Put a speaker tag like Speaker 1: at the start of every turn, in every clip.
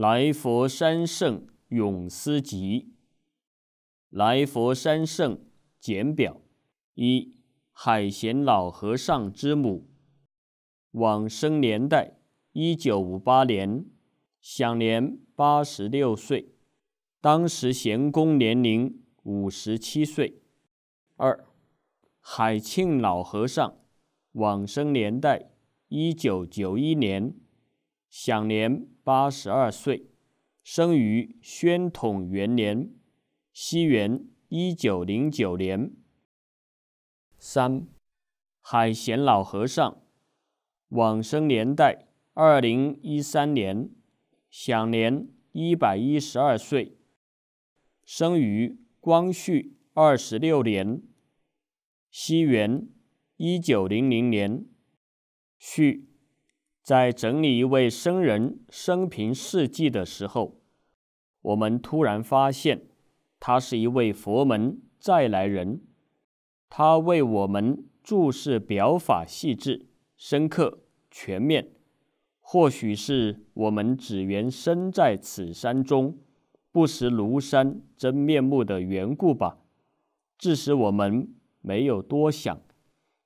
Speaker 1: 来佛山圣永思集。来佛山圣简表一海贤老和尚之母，往生年代一九五八年，享年八十六岁，当时贤公年龄五十七岁。二海庆老和尚，往生年代一九九一年，享年。八十二岁，生于宣统元年，西元一九零九年。三海贤老和尚，往生年代二零一三年，享年一百一十二岁，生于光绪二十六年，西元一九零零年。续。在整理一位僧人生平事迹的时候，我们突然发现，他是一位佛门再来人。他为我们注释表法细致、深刻、全面，或许是我们只缘身在此山中，不识庐山真面目的缘故吧，致使我们没有多想，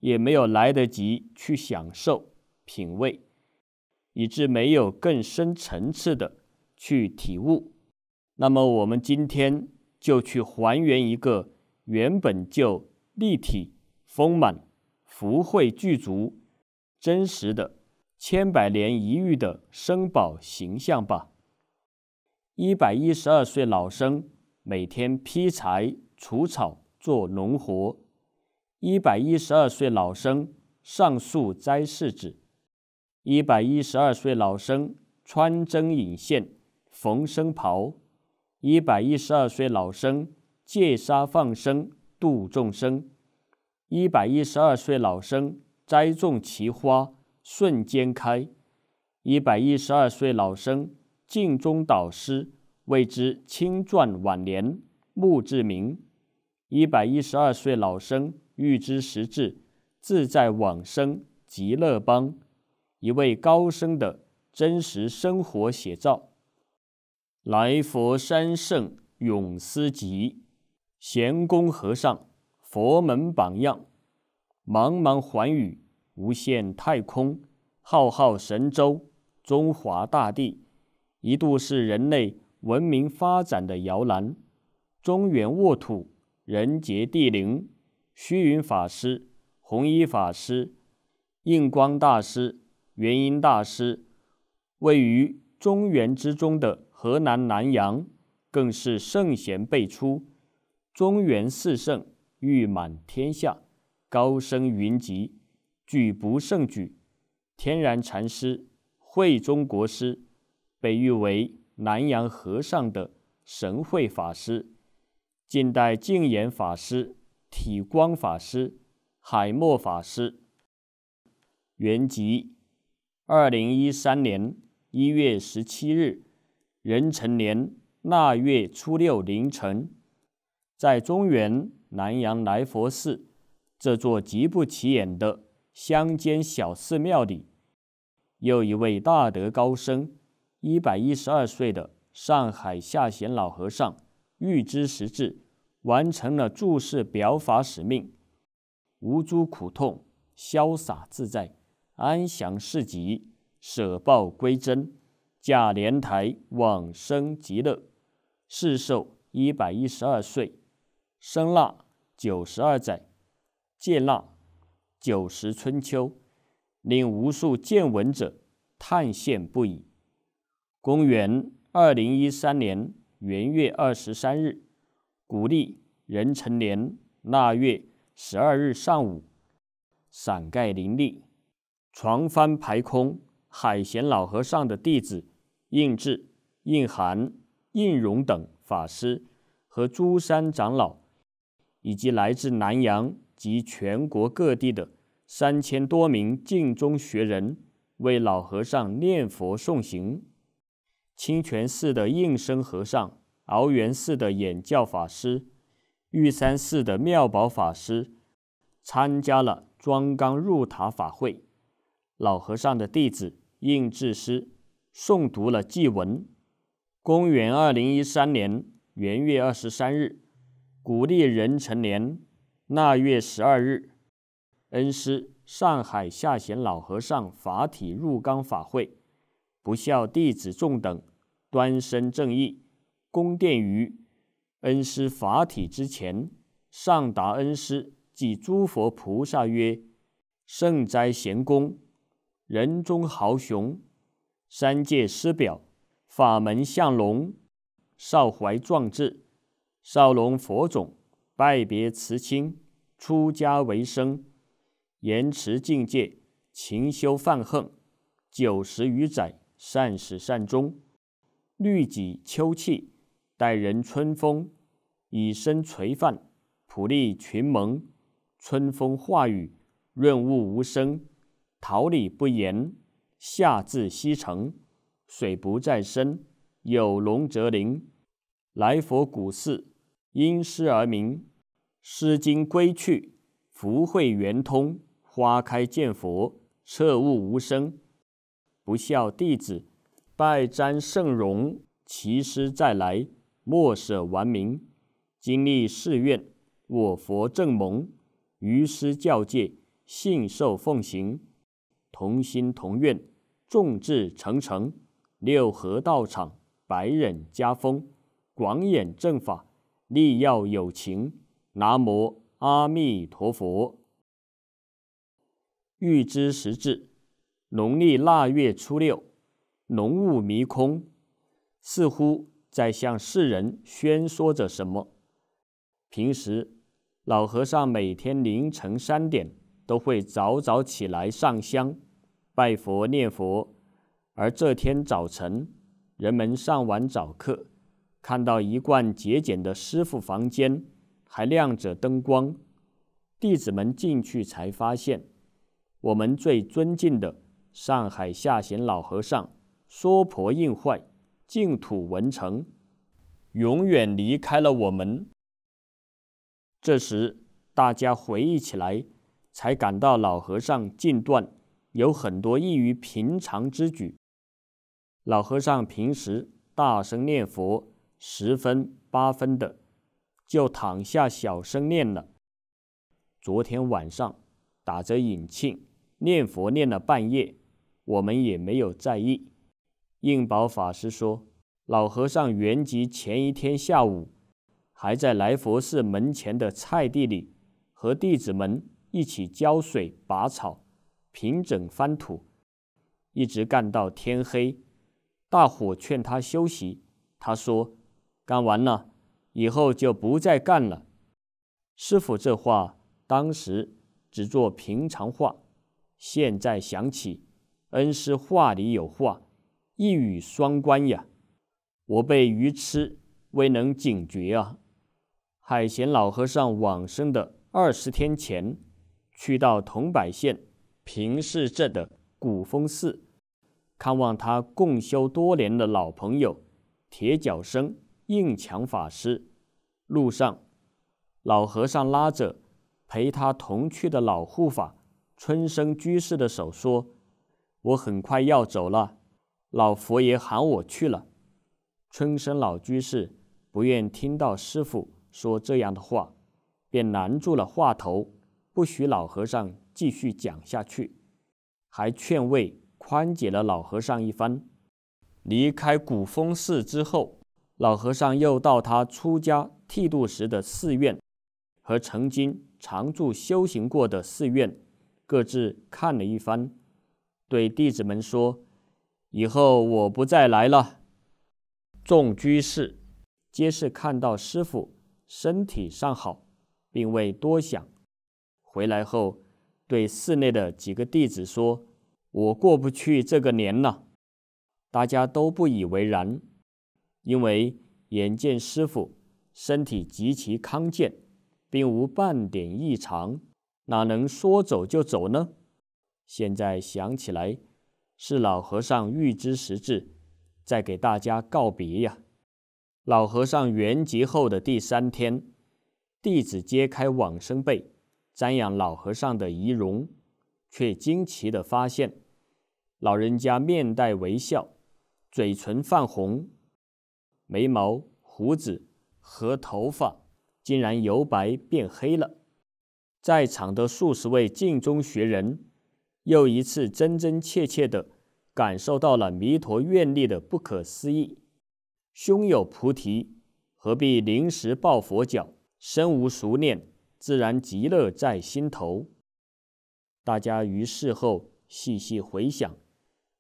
Speaker 1: 也没有来得及去享受、品味。以致没有更深层次的去体悟，那么我们今天就去还原一个原本就立体、丰满、福慧具足、真实的千百年一遇的生宝形象吧。一百一十二岁老生每天劈柴、除草、做农活；一百一十二岁老生上树摘柿子。一百一十二岁老生穿针引线缝生袍，一百一十二岁老生戒杀放生度众生，一百一十二岁老生栽种奇花瞬间开，一百一十二岁老生镜中导师为之清撰晚年墓志铭，一百一十二岁老生欲知实质自在往生极乐邦。一位高僧的真实生活写照。来佛山圣永思集，贤公和尚，佛门榜样。茫茫寰宇，无限太空，浩浩神州，中华大地，一度是人类文明发展的摇篮。中原沃土，人杰地灵。虚云法师、弘一法师、印光大师。元音大师位于中原之中的河南南阳，更是圣贤辈出，中原四圣誉满天下，高僧云集，举不胜举。天然禅师、慧中国师，被誉为南阳和尚的神会法师，近代净眼法师、体光法师、海默法师，原籍。二零一三年一月十七日，壬辰年腊月初六凌晨，在中原南阳来佛寺这座极不起眼的乡间小寺庙里，又一位大德高僧，一百一十二岁的上海下贤老和尚，预知实质，完成了注释表法使命，无诸苦痛，潇洒自在。安详事极，舍报归真，驾莲台往生极乐，世寿一百一十二岁，生腊九十二载，戒腊九十春秋，令无数见闻者叹羡不已。公元二零一三年元月二十三日，古历壬辰年腊月十二日上午，伞盖林立。床幡排空，海贤老和尚的弟子应智、应涵、应荣等法师和诸山长老，以及来自南阳及全国各地的三千多名净宗学人，为老和尚念佛诵行。清泉寺的应生和尚、鳌源寺的演教法师、玉山寺的妙宝法师，参加了庄刚入塔法会。老和尚的弟子应智师诵读了祭文，公元二零一三年元月二十三日，古历壬辰年。腊月十二日，恩师上海下贤老和尚法体入冈法会，不孝弟子众等端身正义，宫殿于恩师法体之前，上达恩师即诸佛菩萨曰：“圣哉贤公，人中豪雄，三界师表。”法门相龙，少怀壮志，少龙佛种，拜别慈亲，出家为僧，严持境界，勤修犯恨，九十余载，善始善终，律己秋气，待人春风，以身垂范，普利群蒙，春风化雨，润物无声，桃李不言，夏至西城。水不在深，有龙则灵。来佛古寺，因师而名。诗经归去，福慧圆通。花开见佛，彻悟无声。不孝弟子，拜瞻圣容。其师再来，莫舍顽名。经历誓愿，我佛正蒙。于师教戒，信受奉行。同心同愿，众志成城。六合道场，百忍家风，广演正法，利要有情。南无阿弥陀佛。欲知时至，农历腊月初六，浓雾迷空，似乎在向世人宣说着什么。平时，老和尚每天凌晨三点都会早早起来上香、拜佛、念佛。而这天早晨，人们上完早课，看到一贯节俭的师傅房间还亮着灯光，弟子们进去才发现，我们最尊敬的上海下贤老和尚娑婆应坏，净土文成，永远离开了我们。这时，大家回忆起来，才感到老和尚近段有很多异于平常之举。老和尚平时大声念佛，十分八分的，就躺下小声念了。昨天晚上打着引磬念佛念了半夜，我们也没有在意。应宝法师说，老和尚原籍前一天下午，还在来佛寺门前的菜地里和弟子们一起浇水、拔草、平整翻土，一直干到天黑。大伙劝他休息，他说：“干完了以后就不再干了。”师傅这话当时只做平常话，现在想起，恩师话里有话，一语双关呀。我被愚痴，未能警觉啊。海贤老和尚往生的二十天前，去到桐柏县平市镇的古风寺。看望他共修多年的老朋友铁脚僧应强法师，路上，老和尚拉着陪他同去的老护法春生居士的手说：“我很快要走了，老佛爷喊我去了。”春生老居士不愿听到师傅说这样的话，便拦住了话头，不许老和尚继续讲下去，还劝慰。宽解了老和尚一番。离开古风寺之后，老和尚又到他出家剃度时的寺院和曾经常住修行过的寺院各自看了一番，对弟子们说：“以后我不再来了。”众居士皆是看到师傅身体尚好，并未多想。回来后，对寺内的几个弟子说。我过不去这个年了，大家都不以为然，因为眼见师傅身体极其康健，并无半点异常，哪能说走就走呢？现在想起来，是老和尚预知时至，在给大家告别呀。老和尚圆寂后的第三天，弟子揭开往生被，瞻仰老和尚的仪容，却惊奇地发现。老人家面带微笑，嘴唇泛红，眉毛、胡子和头发竟然由白变黑了。在场的数十位镜中学人又一次真真切切地感受到了弥陀愿力的不可思议。胸有菩提，何必临时抱佛脚？身无熟念，自然极乐在心头。大家于事后细细回想，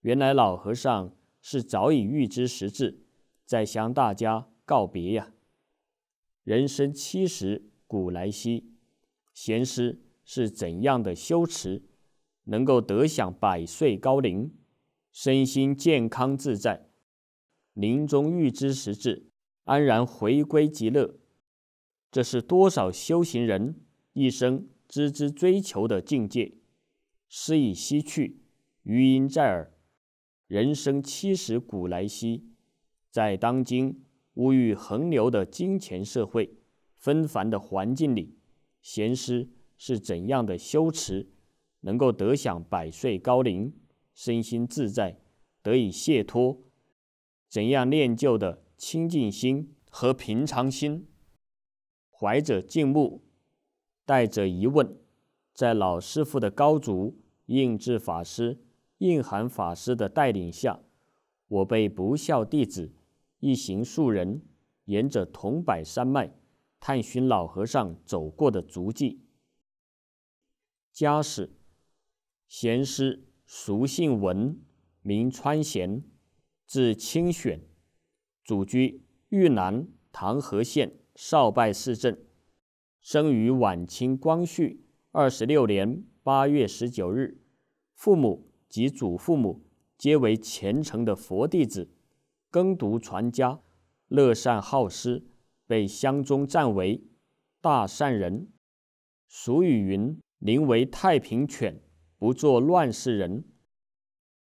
Speaker 1: 原来老和尚是早已预知时至，在向大家告别呀。人生七十古来稀，贤师是怎样的修持，能够得享百岁高龄，身心健康自在，临终预知时至，安然回归极乐。这是多少修行人一生孜孜追求的境界。诗已西去，余音在耳。人生七十古来稀，在当今物欲横流的金钱社会、纷繁的环境里，贤师是怎样的修持，能够得享百岁高龄，身心自在，得以解脱？怎样练就的清净心和平常心？怀着敬慕，带着疑问，在老师傅的高足。印智法师、印涵法师的带领下，我被不孝弟子一行数人，沿着桐柏山脉，探寻老和尚走过的足迹。家史：贤师，俗姓文，名川贤，字清选，祖居豫南唐河县少拜寺镇，生于晚清光绪二十六年。八月十九日，父母及祖父母皆为虔诚的佛弟子，耕读传家，乐善好施，被乡中赞为大善人。俗语云：“宁为太平犬，不做乱世人。”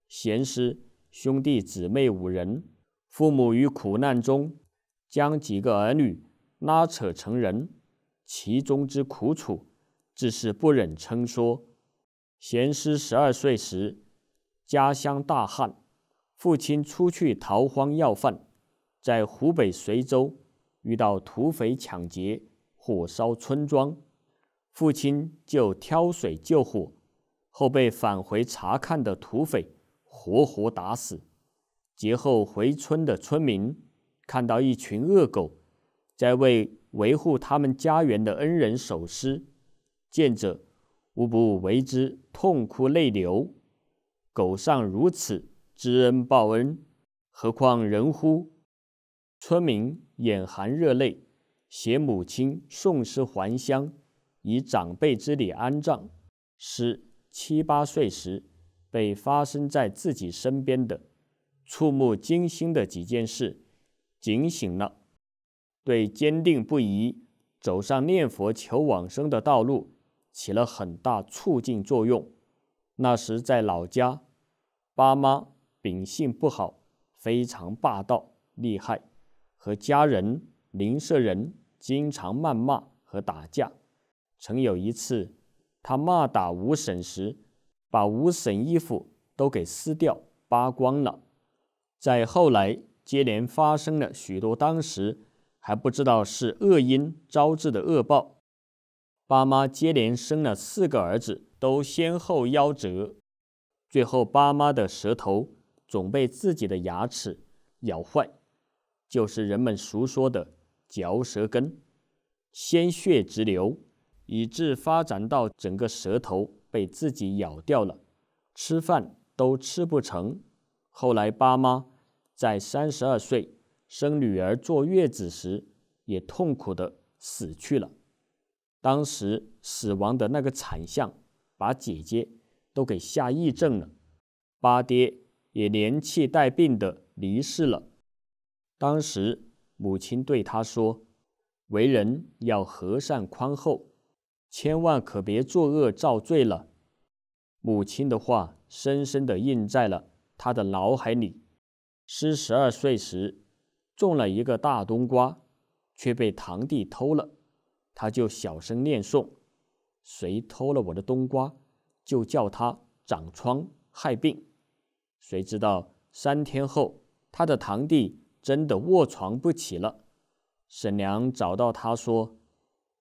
Speaker 1: 贤师兄弟姊妹五人，父母于苦难中将几个儿女拉扯成人，其中之苦楚。自是不忍称说。贤师十二岁时，家乡大旱，父亲出去逃荒要饭，在湖北随州遇到土匪抢劫，火烧村庄，父亲就挑水救火，后被返回查看的土匪活活打死。劫后回村的村民看到一群恶狗在为维护他们家园的恩人守尸。见者无不为之痛哭泪流。狗尚如此知恩报恩，何况人乎？村民眼含热泪，携母亲送尸还乡，以长辈之礼安葬。是七八岁时被发生在自己身边的触目惊心的几件事警醒了，对坚定不移走上念佛求往生的道路。起了很大促进作用。那时在老家，爸妈秉性不好，非常霸道厉害，和家人、邻舍人经常谩骂和打架。曾有一次，他骂打吴婶时，把吴婶衣服都给撕掉扒光了。再后来，接连发生了许多当时还不知道是恶因招致的恶报。爸妈接连生了四个儿子，都先后夭折。最后，爸妈的舌头总被自己的牙齿咬坏，就是人们俗说的嚼舌根，鲜血直流，以致发展到整个舌头被自己咬掉了，吃饭都吃不成。后来，爸妈在三十二岁生女儿坐月子时，也痛苦的死去了。当时死亡的那个惨象，把姐姐都给吓癔症了，八爹也连气带病的离世了。当时母亲对他说：“为人要和善宽厚，千万可别作恶造罪了。”母亲的话深深的印在了他的脑海里。师十二岁时种了一个大冬瓜，却被堂弟偷了。他就小声念诵：“谁偷了我的冬瓜，就叫他长疮害病。”谁知道三天后，他的堂弟真的卧床不起了。沈娘找到他说：“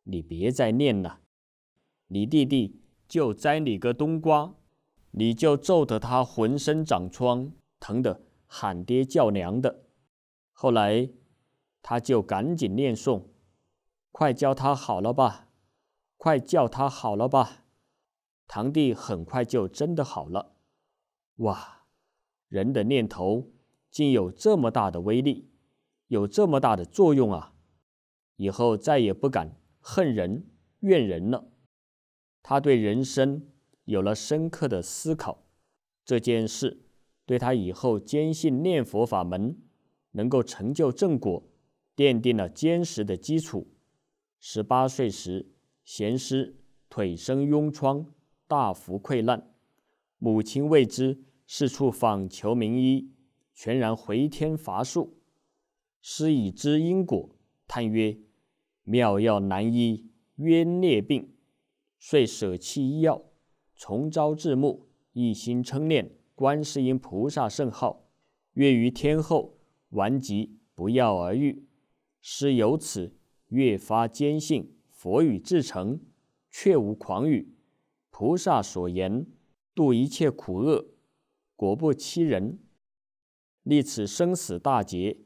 Speaker 1: 你别再念了，你弟弟就摘你个冬瓜，你就揍得他浑身长疮，疼得喊爹叫娘的。”后来他就赶紧念诵：“快教他好了吧，快叫他好了吧。”堂弟很快就真的好了。哇，人的念头竟有这么大的威力，有这么大的作用啊！以后再也不敢恨人、怨人了。他对人生有了深刻的思考，这件事对他以后坚信念佛法门能够成就正果，奠定了坚实的基础。十八岁时，贤师腿生痈疮，大幅溃烂，母亲为之。四处访求名医，全然回天乏术。师已知因果，叹曰：“妙药难医冤孽病。”遂舍弃医药，从朝至暮，一心称念观世音菩萨圣号。月于天后，顽疾不药而愈。师由此越发坚信佛语至诚，确无狂语。菩萨所言，度一切苦厄。果不欺人，历此生死大劫，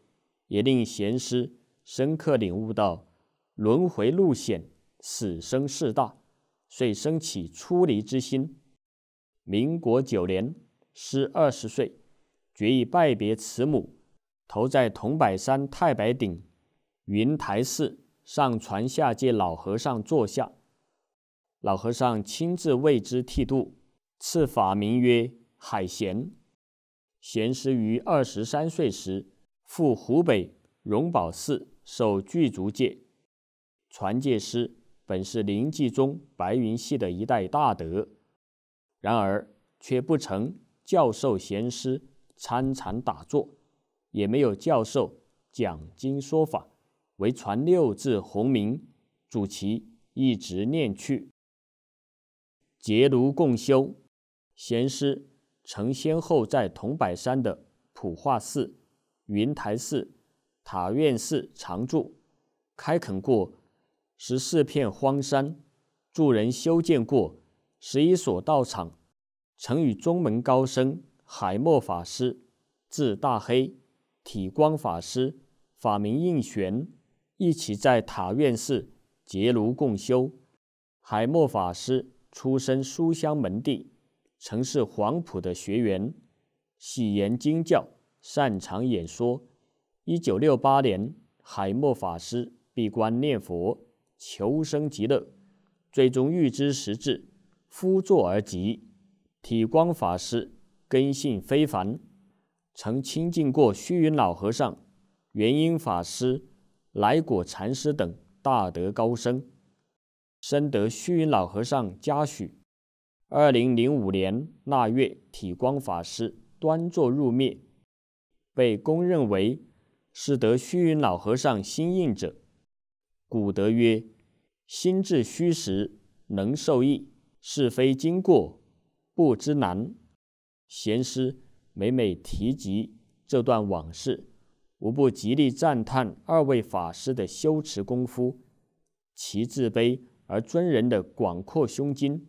Speaker 1: 也令贤师深刻领悟到轮回路险，死生事大，遂生起出离之心。民国九年，师二十岁，决意拜别慈母，投在桐柏山太白顶云台寺上传下界老和尚坐下，老和尚亲自为之剃度，赐法名曰。海贤，贤师于二十三岁时赴湖北荣宝寺受具足戒，传戒师本是灵济宗白云系的一代大德，然而却不曾教授贤师参禅打坐，也没有教授讲经说法，唯传六字洪名，主其一直念去，结庐共修，贤师。曾先后在桐柏山的普化寺、云台寺、塔院寺常住，开垦过十四片荒山，助人修建过十一所道场，曾与宗门高僧海默法师、字大黑、体光法师（法名应玄）一起在塔院寺结庐共修。海默法师出身书香门第。曾是黄埔的学员，喜研经教，擅长演说。一九六八年，海默法师闭关念佛，求生极乐，最终预知时至，夫作而极。体光法师根性非凡，曾亲近过虚云老和尚、元婴法师、来果禅师等大德高僧，深得虚云老和尚嘉许。二零零五年腊月，体光法师端坐入灭，被公认为是得虚云老和尚心印者。古德曰：“心至虚实，能受益；是非经过，不知难。”贤师每每提及这段往事，无不极力赞叹二位法师的修持功夫，其自卑而尊人的广阔胸襟。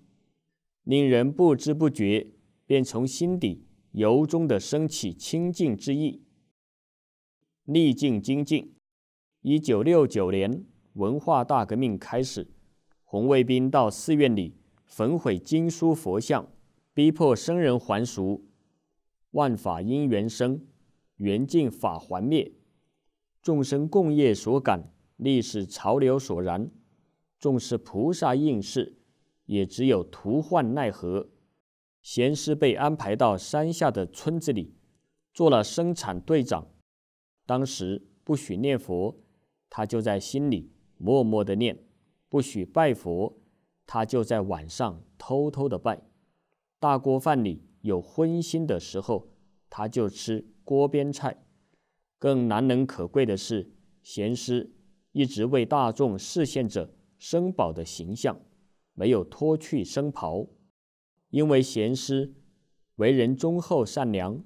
Speaker 1: 令人不知不觉便从心底由衷的升起清净之意。历尽精进，一九六九年文化大革命开始，红卫兵到寺院里焚毁经书佛像，逼迫僧人还俗。万法因缘生，缘尽法还灭。众生共业所感，历史潮流所然。纵是菩萨应世。也只有徒患奈何。贤师被安排到山下的村子里，做了生产队长。当时不许念佛，他就在心里默默的念；不许拜佛，他就在晚上偷偷的拜。大锅饭里有荤腥的时候，他就吃锅边菜。更难能可贵的是，贤师一直为大众示现着生宝的形象。没有脱去僧袍，因为贤师为人忠厚善良，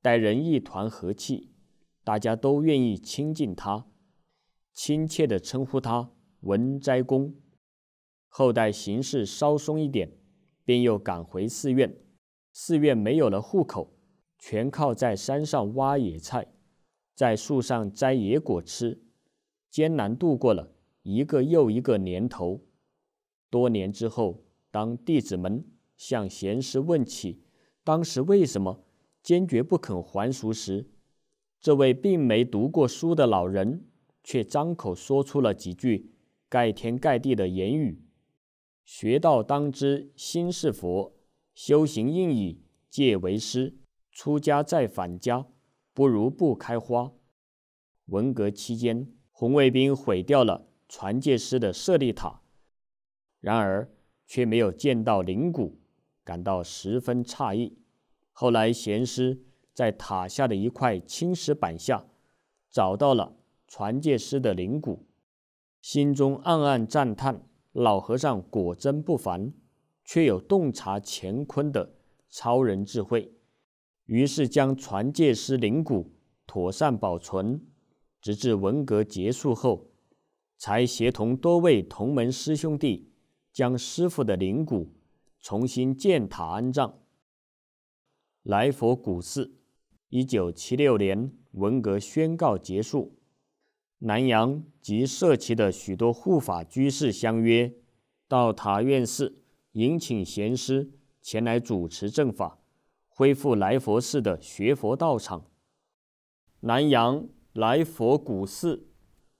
Speaker 1: 待人一团和气，大家都愿意亲近他，亲切地称呼他文斋公。后代形势稍松一点，便又赶回寺院。寺院没有了户口，全靠在山上挖野菜，在树上摘野果吃，艰难度过了一个又一个年头。多年之后，当弟子们向贤师问起当时为什么坚决不肯还俗时，这位并没读过书的老人却张口说出了几句盖天盖地的言语：“学道当知心是佛，修行应以戒为师。出家再返家，不如不开花。”文革期间，红卫兵毁掉了传戒师的舍利塔。然而，却没有见到灵骨，感到十分诧异。后来，贤师在塔下的一块青石板下找到了传戒师的灵骨，心中暗暗赞叹：老和尚果真不凡，却有洞察乾坤的超人智慧。于是，将传戒师灵骨妥善保存，直至文革结束后，才协同多位同门师兄弟。将师傅的灵骨重新建塔安葬。来佛古寺，一九七六年文革宣告结束，南阳及社旗的许多护法居士相约到塔院寺引请贤师前来主持正法，恢复来佛寺的学佛道场。南阳来佛古寺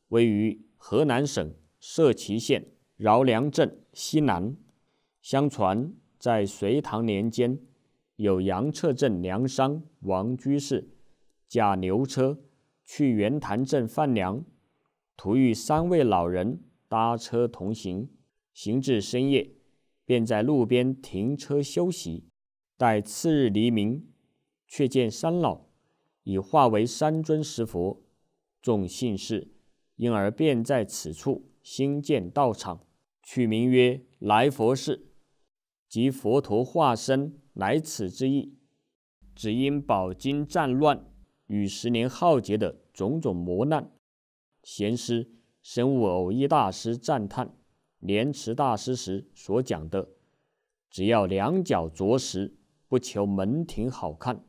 Speaker 1: 位于河南省社旗县。饶梁镇西南，相传在隋唐年间，有杨彻镇粮商王居士驾牛车去袁潭镇贩粮，途遇三位老人搭车同行，行至深夜，便在路边停车休息。待次日黎明，却见三老已化为山尊石佛，众信士因而便在此处。兴建道场，取名曰来佛寺，即佛陀化身来此之意。只因饱经战乱与十年浩劫的种种磨难，贤师神悟偶一大师赞叹莲池大师时所讲的：“只要两脚着实，不求门庭好看，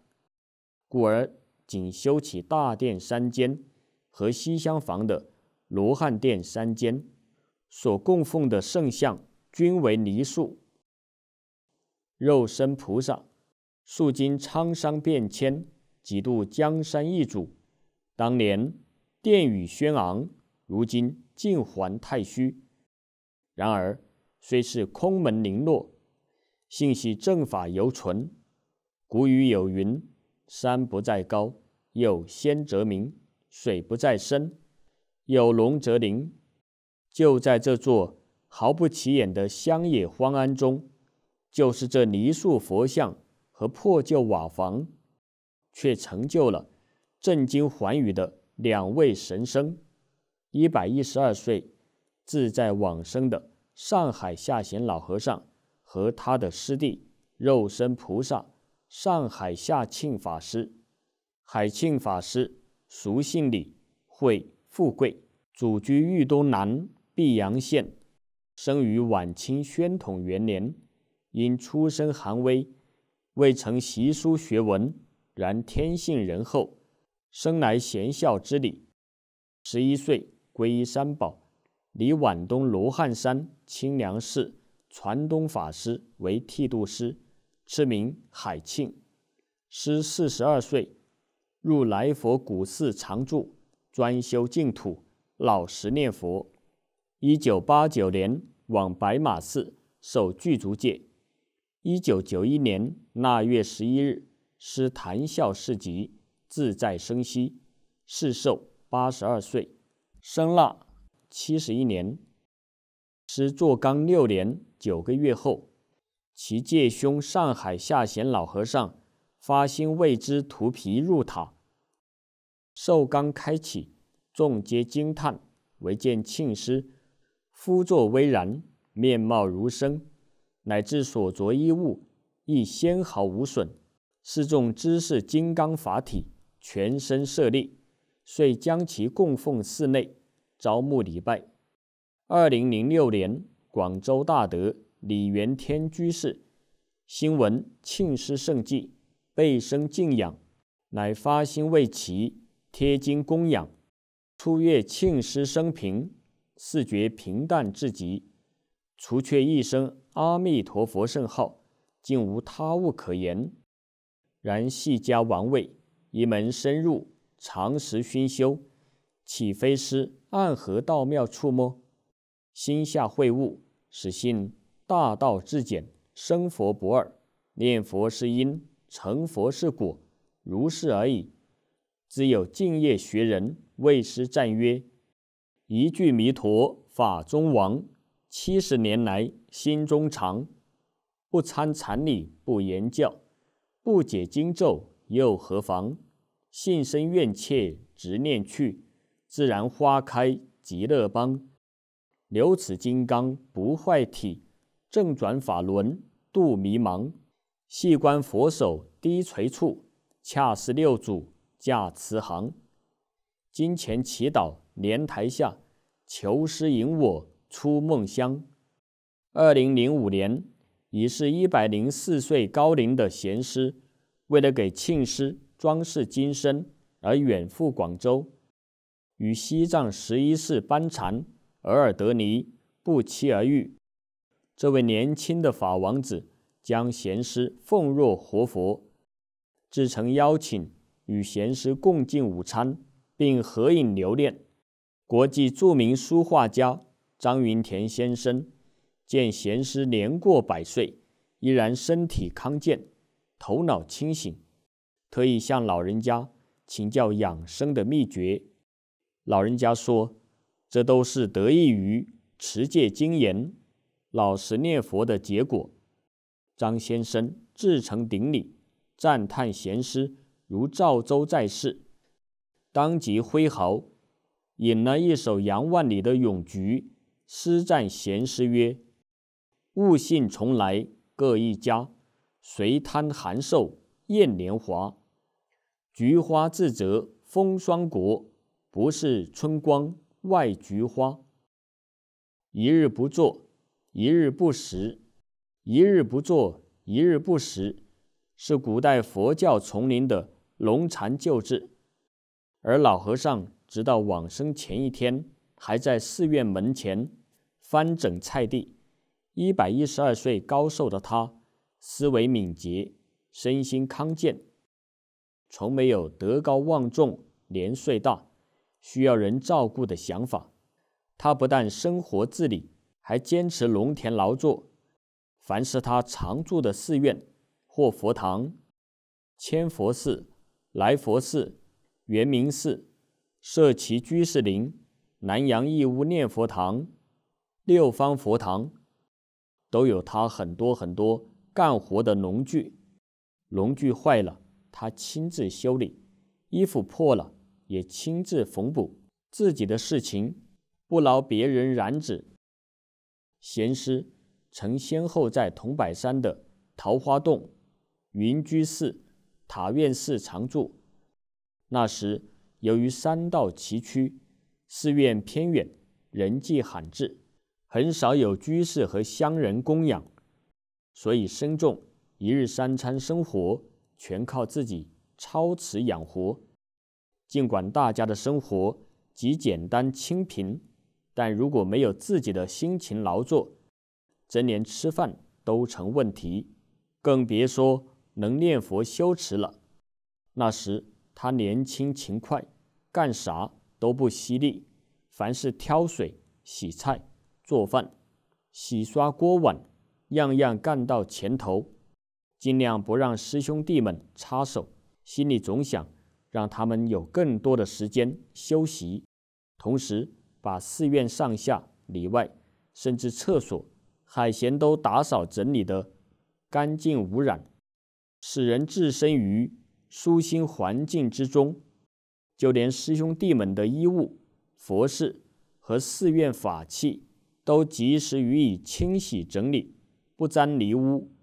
Speaker 1: 故而仅修起大殿三间和西厢房的。”罗汉殿三间所供奉的圣像均为泥塑，肉身菩萨数经沧桑变迁，几度江山易主。当年殿宇轩昂，如今尽还太虚。然而虽是空门零落，幸系正法犹存。古语有云：“山不在高，有仙则名；水不在深。”有龙则灵，就在这座毫不起眼的乡野荒庵中，就是这泥塑佛像和破旧瓦房，却成就了震惊寰宇的两位神僧：一百一十二岁自在往生的上海下贤老和尚和他的师弟肉身菩萨上海下庆法师。海庆法师俗姓李，会。富贵，祖居豫东南泌阳县，生于晚清宣统元年。因出身寒微，未曾习书学文，然天性仁厚，生来贤孝之礼。十一岁皈依三宝，离皖东罗汉山清凉寺传东法师为剃度师，赐名海庆。师四十二岁，入来佛古寺常住。专修净土，老实念佛。一九八九年往白马寺受具足戒。一九九一年腊月十一日，师谈笑示集，自在生息，世寿八十二岁。生腊七十一年，师坐纲六年九个月后，其戒兄上海下贤老和尚发心为之涂皮入塔。寿刚开启，众皆惊叹，唯见庆师肤作微然，面貌如生，乃至所着衣物亦纤毫无损。是众知是金刚法体，全身舍利，遂将其供奉寺内，招募礼拜。二零零六年，广州大德李元天居士新闻庆师圣迹，倍生敬仰，乃发心为其贴金供养。初阅庆师生平，似觉平淡至极，除却一声阿弥陀佛圣号，竟无他物可言。然系家王位，一门深入，常时熏修，岂非师暗合道庙处么？心下会悟，使心大道至简，生佛不二，念佛是因，成佛是果，如是而已。只有敬业学人为师赞曰：“一句弥陀法中王，七十年来心中常。不参禅理不言教，不解经咒又何妨？信生怨切执念去，自然花开极乐邦。留此金刚不坏体，正转法轮度迷茫。细观佛手低垂处，恰似六祖。”驾慈航，金钱祈祷莲台下，求师引我出梦乡。二零零五年，已是一百零四岁高龄的贤师，为了给庆师装饰金身而远赴广州，与西藏十一世班禅额尔德尼不期而遇。这位年轻的法王子将贤师奉若活佛，自诚邀请。与贤师共进午餐，并合影留念。国际著名书画家张云田先生见贤师年过百岁，依然身体康健，头脑清醒，特意向老人家请教养生的秘诀。老人家说：“这都是得益于持戒精严、老实念佛的结果。”张先生至诚顶礼，赞叹贤师。如赵州在世，当即挥毫，引了一首杨万里的《咏菊》，诗赞贤师曰：“物性从来各一家，谁贪寒瘦艳年华？菊花自折风霜国，不是春光外菊花。一日不作，一日不食；一日不作，一日不食，是古代佛教丛林的。”龙禅救治，而老和尚直到往生前一天，还在寺院门前翻整菜地。一百一十二岁高寿的他，思维敏捷，身心康健，从没有德高望重、年岁大需要人照顾的想法。他不但生活自理，还坚持农田劳作。凡是他常住的寺院或佛堂，千佛寺。来佛寺、圆明寺、社旗居士林、南阳义乌念佛堂、六方佛堂，都有他很多很多干活的农具。农具坏了，他亲自修理；衣服破了，也亲自缝补。自己的事情不劳别人染指。贤师曾先后在桐柏山的桃花洞、云居寺。塔院寺常住，那时由于山道崎岖，寺院偏远，人迹罕至，很少有居士和乡人供养，所以僧众一日三餐生活全靠自己操持养活。尽管大家的生活极简单清贫，但如果没有自己的辛勤劳作，真连吃饭都成问题，更别说。能念佛修持了。那时他年轻勤快，干啥都不犀利，凡是挑水、洗菜、做饭、洗刷锅碗，样样干到前头，尽量不让师兄弟们插手，心里总想让他们有更多的时间休息，同时把寺院上下里外，甚至厕所、海咸都打扫整理得干净无染。使人置身于舒心环境之中，就连师兄弟们的衣物、佛事和寺院法器，都及时予以清洗整理，不沾泥污。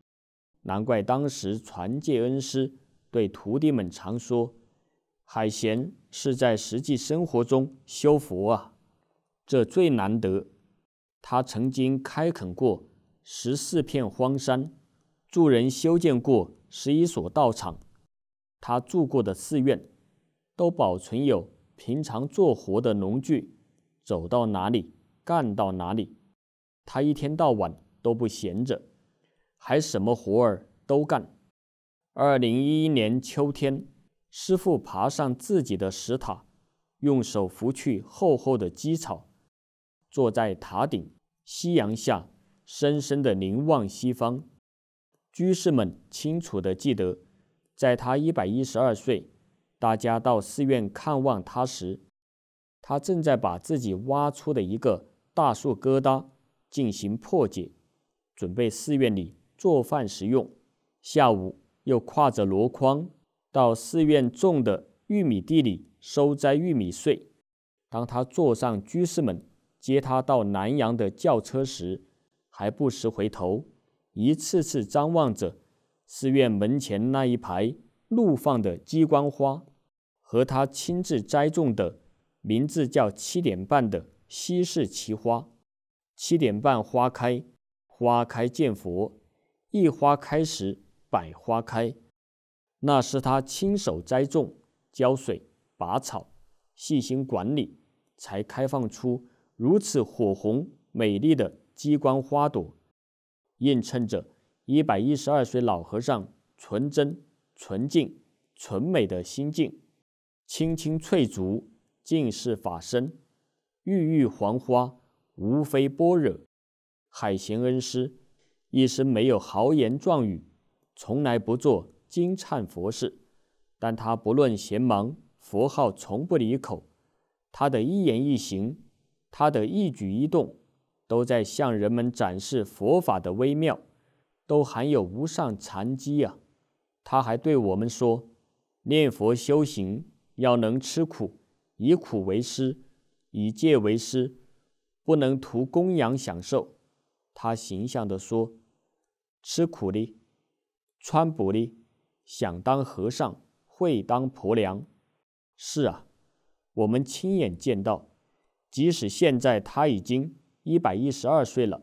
Speaker 1: 难怪当时传戒恩师对徒弟们常说：“海贤是在实际生活中修佛啊，这最难得。他曾经开垦过十四片荒山，助人修建过十一所道场。他住过的寺院，都保存有平常做活的农具，走到哪里干到哪里。他一天到晚都不闲着，还什么活儿都干。二零一一年秋天。师傅爬上自己的石塔，用手拂去厚厚的积草，坐在塔顶，夕阳下，深深的凝望西方。居士们清楚的记得，在他一百一十二岁，大家到寺院看望他时，他正在把自己挖出的一个大树疙瘩进行破解，准备寺院里做饭食用。下午又挎着箩筐。到寺院种的玉米地里收摘玉米穗。当他坐上居士们接他到南阳的轿车时，还不时回头，一次次张望着寺院门前那一排怒放的鸡冠花，和他亲自栽种的名字叫“七点半”的西式奇花。七点半花开，花开见佛，一花开时百花开。那是他亲手栽种、浇水、拔草、细心管理，才开放出如此火红美丽的鸡冠花朵，映衬着一百一十二岁老和尚纯真、纯净、纯美的心境。青青翠竹尽是法身，郁郁黄花无非般若。海贤恩师一生没有豪言壮语，从来不做。金忏佛事，但他不论闲忙，佛号从不离口。他的一言一行，他的一举一动，都在向人们展示佛法的微妙，都含有无上禅机啊！他还对我们说：念佛修行要能吃苦，以苦为师，以戒为师，不能图供养享受。他形象地说：吃苦的，穿补的。想当和尚，会当婆娘。是啊，我们亲眼见到，即使现在他已经一百一十二岁了，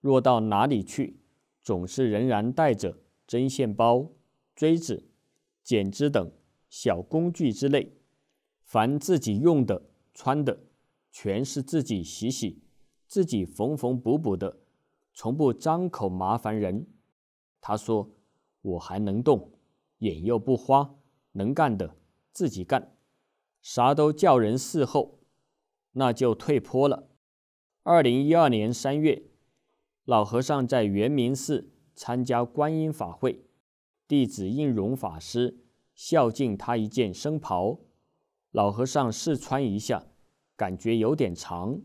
Speaker 1: 若到哪里去，总是仍然带着针线包、锥子、剪枝等小工具之类，凡自己用的、穿的，全是自己洗洗、自己缝缝补补的，从不张口麻烦人。他说：“我还能动。”眼又不花，能干的自己干，啥都叫人伺候，那就退坡了。二零一二年三月，老和尚在圆明寺参加观音法会，弟子应荣法师孝敬他一件僧袍，老和尚试穿一下，感觉有点长，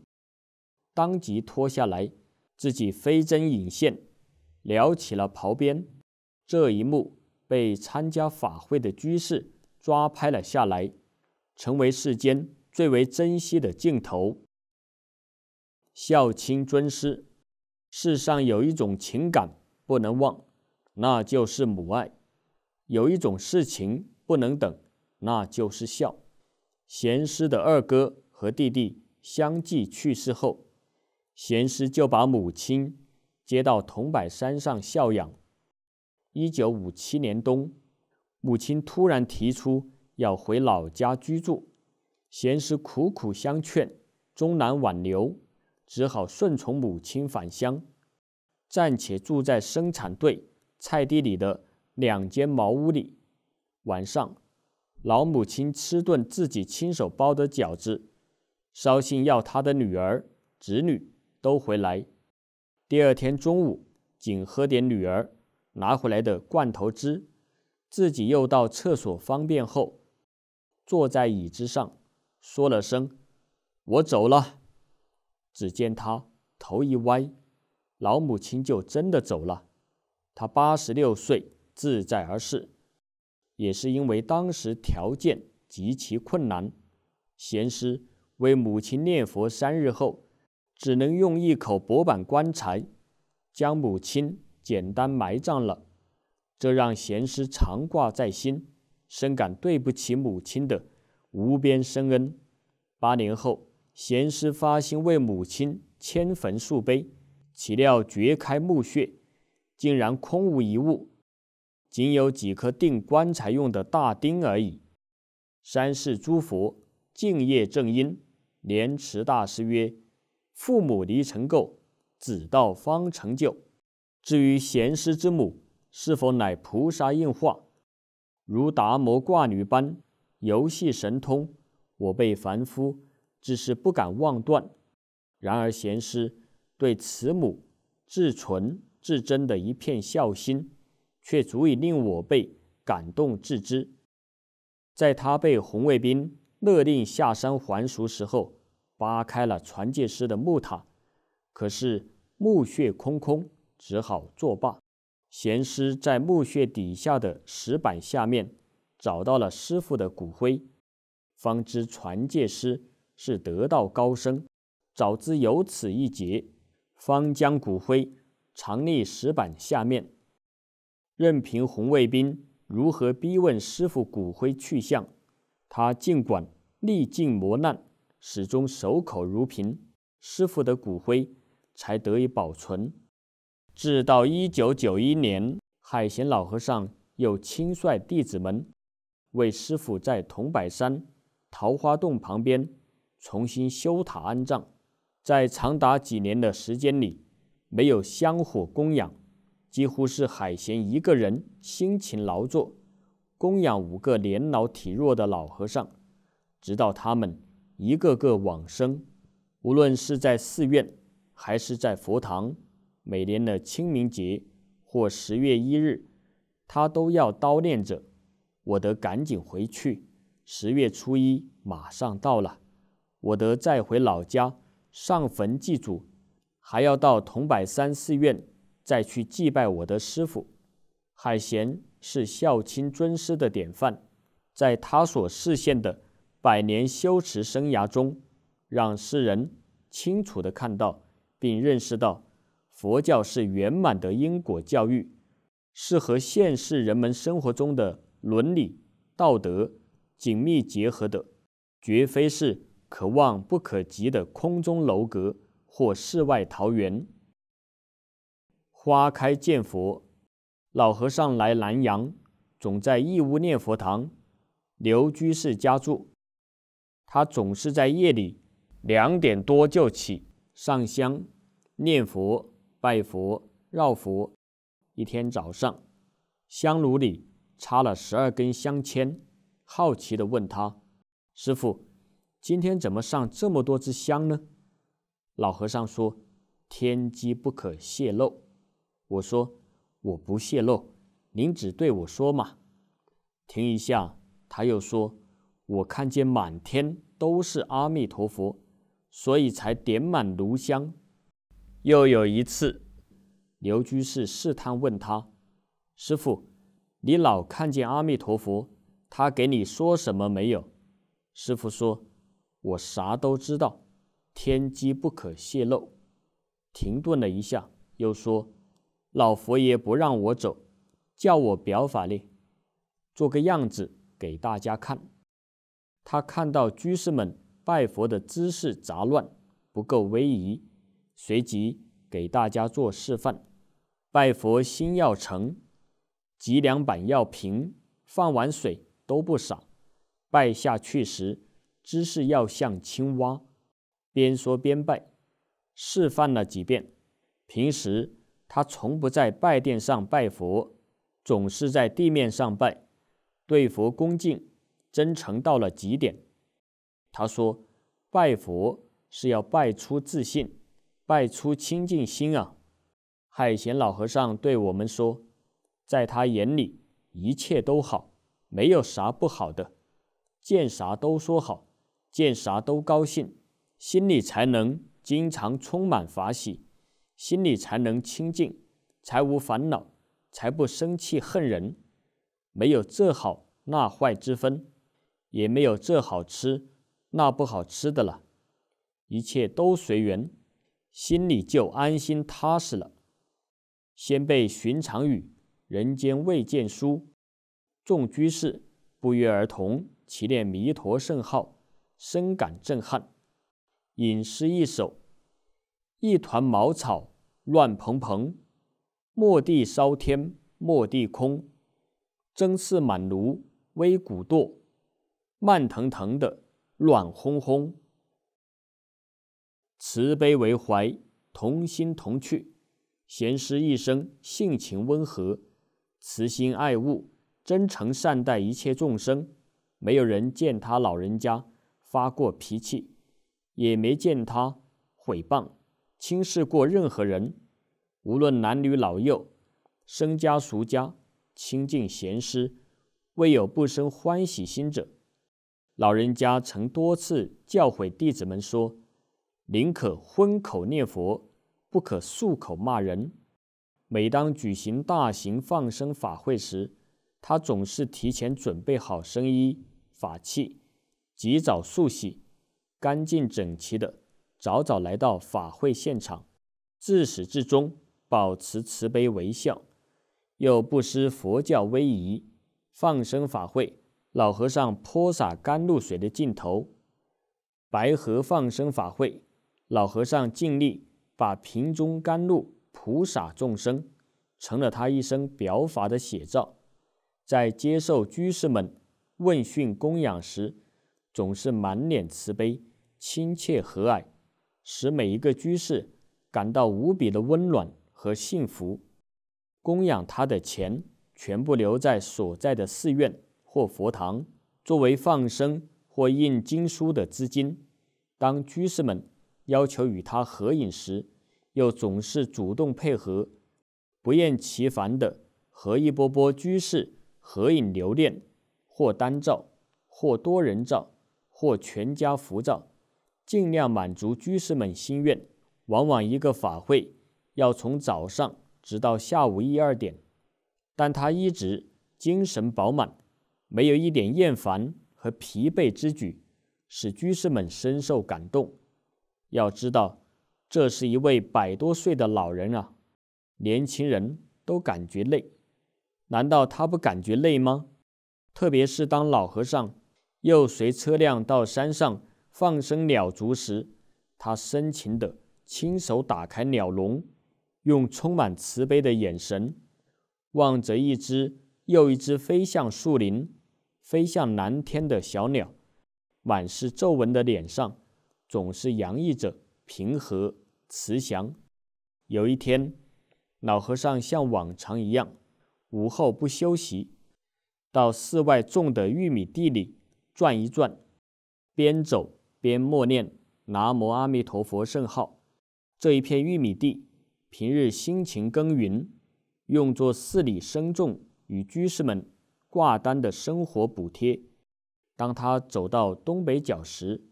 Speaker 1: 当即脱下来，自己飞针引线，撩起了袍边。这一幕。被参加法会的居士抓拍了下来，成为世间最为珍惜的镜头。孝亲尊师，世上有一种情感不能忘，那就是母爱；有一种事情不能等，那就是孝。贤师的二哥和弟弟相继去世后，贤师就把母亲接到桐柏山上孝养。一九五七年冬，母亲突然提出要回老家居住，贤师苦苦相劝，终难挽留，只好顺从母亲返乡，暂且住在生产队菜地里的两间茅屋里。晚上，老母亲吃顿自己亲手包的饺子，捎信要他的女儿、侄女都回来。第二天中午，仅喝点女儿。拿回来的罐头汁，自己又到厕所方便后，坐在椅子上，说了声“我走了”。只见他头一歪，老母亲就真的走了。他八十六岁，自在而逝。也是因为当时条件极其困难，贤师为母亲念佛三日后，只能用一口薄板棺材将母亲。简单埋葬了，这让贤师常挂在心，深感对不起母亲的无边深恩。八年后，贤师发心为母亲迁坟树碑，岂料掘开墓穴，竟然空无一物，仅有几颗钉棺材用的大钉而已。山寺诸佛敬业正因，莲池大师曰：“父母离尘垢，子道方成就。”至于贤师之母是否乃菩萨应化，如达摩挂女般游戏神通，我辈凡夫只是不敢妄断。然而贤师对慈母至纯至真的一片孝心，却足以令我辈感动至之。在他被红卫兵勒令下山还俗时候，扒开了传戒师的木塔，可是墓穴空空，只好作罢。贤师在墓穴底下的石板下面找到了师傅的骨灰，方知传戒师是得道高僧，早知有此一劫，方将骨灰藏匿石板下面，任凭红卫兵。如何逼问师傅骨灰去向？他尽管历尽磨难，始终守口如瓶，师傅的骨灰才得以保存。至到一九九一年，海贤老和尚又亲率弟子们为师傅在桐柏山桃花洞旁边重新修塔安葬。在长达几年的时间里，没有香火供养。几乎是海贤一个人辛勤劳作，供养五个年老体弱的老和尚，直到他们一个个往生。无论是在寺院，还是在佛堂，每年的清明节或十月一日，他都要叨念着：“我得赶紧回去，十月初一马上到了，我得再回老家上坟祭祖，还要到桐柏山寺院。”再去祭拜我的师傅，海贤是孝亲尊师的典范，在他所实现的百年修持生涯中，让世人清楚地看到并认识到，佛教是圆满的因果教育，是和现世人们生活中的伦理道德紧密结合的，绝非是可望不可及的空中楼阁或世外桃源。花开见佛，老和尚来南阳，总在义乌念佛堂刘居士家住。他总是在夜里两点多就起，上香、念佛、拜佛、绕佛。一天早上，香炉里插了十二根香签，好奇地问他：“师傅，今天怎么上这么多支香呢？”老和尚说：“天机不可泄露。”我说：“我不泄露，您只对我说嘛。”停一下，他又说：“我看见满天都是阿弥陀佛，所以才点满炉香。”又有一次，刘居士试探问他：“师傅，你老看见阿弥陀佛，他给你说什么没有？”师傅说：“我啥都知道，天机不可泄露。”停顿了一下，又说。老佛爷不让我走，叫我表法力，做个样子给大家看。他看到居士们拜佛的姿势杂乱，不够威仪，随即给大家做示范：拜佛心要诚，脊梁板要平，放碗水都不洒。拜下去时，姿势要像青蛙。边说边拜，示范了几遍。平时。他从不在拜殿上拜佛，总是在地面上拜，对佛恭敬、真诚到了极点。他说：“拜佛是要拜出自信，拜出清净心啊。”海贤老和尚对我们说：“在他眼里，一切都好，没有啥不好的，见啥都说好，见啥都高兴，心里才能经常充满法喜。”心里才能清净，才无烦恼，才不生气恨人，没有这好那坏之分，也没有这好吃那不好吃的了，一切都随缘，心里就安心踏实了。先辈寻常语，人间未见书，众居士不约而同齐念弥陀圣号，深感震撼。引诗一首：一团茅草乱蓬蓬，莫地烧天莫地空，蒸似满炉微鼓堕，慢腾腾的乱哄哄。慈悲为怀，同心同趣。贤师一生性情温和，慈心爱物，真诚善待一切众生。没有人见他老人家发过脾气，也没见他毁谤、轻视过任何人。无论男女老幼，生家俗家，亲近贤师，未有不生欢喜心者。老人家曾多次教诲弟子们说。宁可荤口念佛，不可素口骂人。每当举行大型放生法会时，他总是提前准备好生衣法器，及早漱洗，干净整齐的，早早来到法会现场，自始至终保持慈悲微笑，又不失佛教威仪。放生法会，老和尚泼洒甘露水的镜头；白河放生法会。老和尚尽力把瓶中甘露普洒众生，成了他一生表法的写照。在接受居士们问讯供养时，总是满脸慈悲、亲切和蔼，使每一个居士感到无比的温暖和幸福。供养他的钱全部留在所在的寺院或佛堂，作为放生或印经书的资金。当居士们要求与他合影时，又总是主动配合，不厌其烦地和一波波居士合影留念，或单照，或多人照，或全家福照，尽量满足居士们心愿。往往一个法会要从早上直到下午一二点，但他一直精神饱满，没有一点厌烦和疲惫之举，使居士们深受感动。要知道，这是一位百多岁的老人啊，年轻人都感觉累，难道他不感觉累吗？特别是当老和尚又随车辆到山上放生鸟族时，他深情地亲手打开鸟笼，用充满慈悲的眼神望着一只又一只飞向树林、飞向蓝天的小鸟，满是皱纹的脸上。总是洋溢着平和慈祥。有一天，老和尚像往常一样，午后不休息，到寺外种的玉米地里转一转，边走边默念“南无阿弥陀佛”圣号。这一片玉米地平日辛勤耕耘，用作寺里僧众与居士们挂单的生活补贴。当他走到东北角时，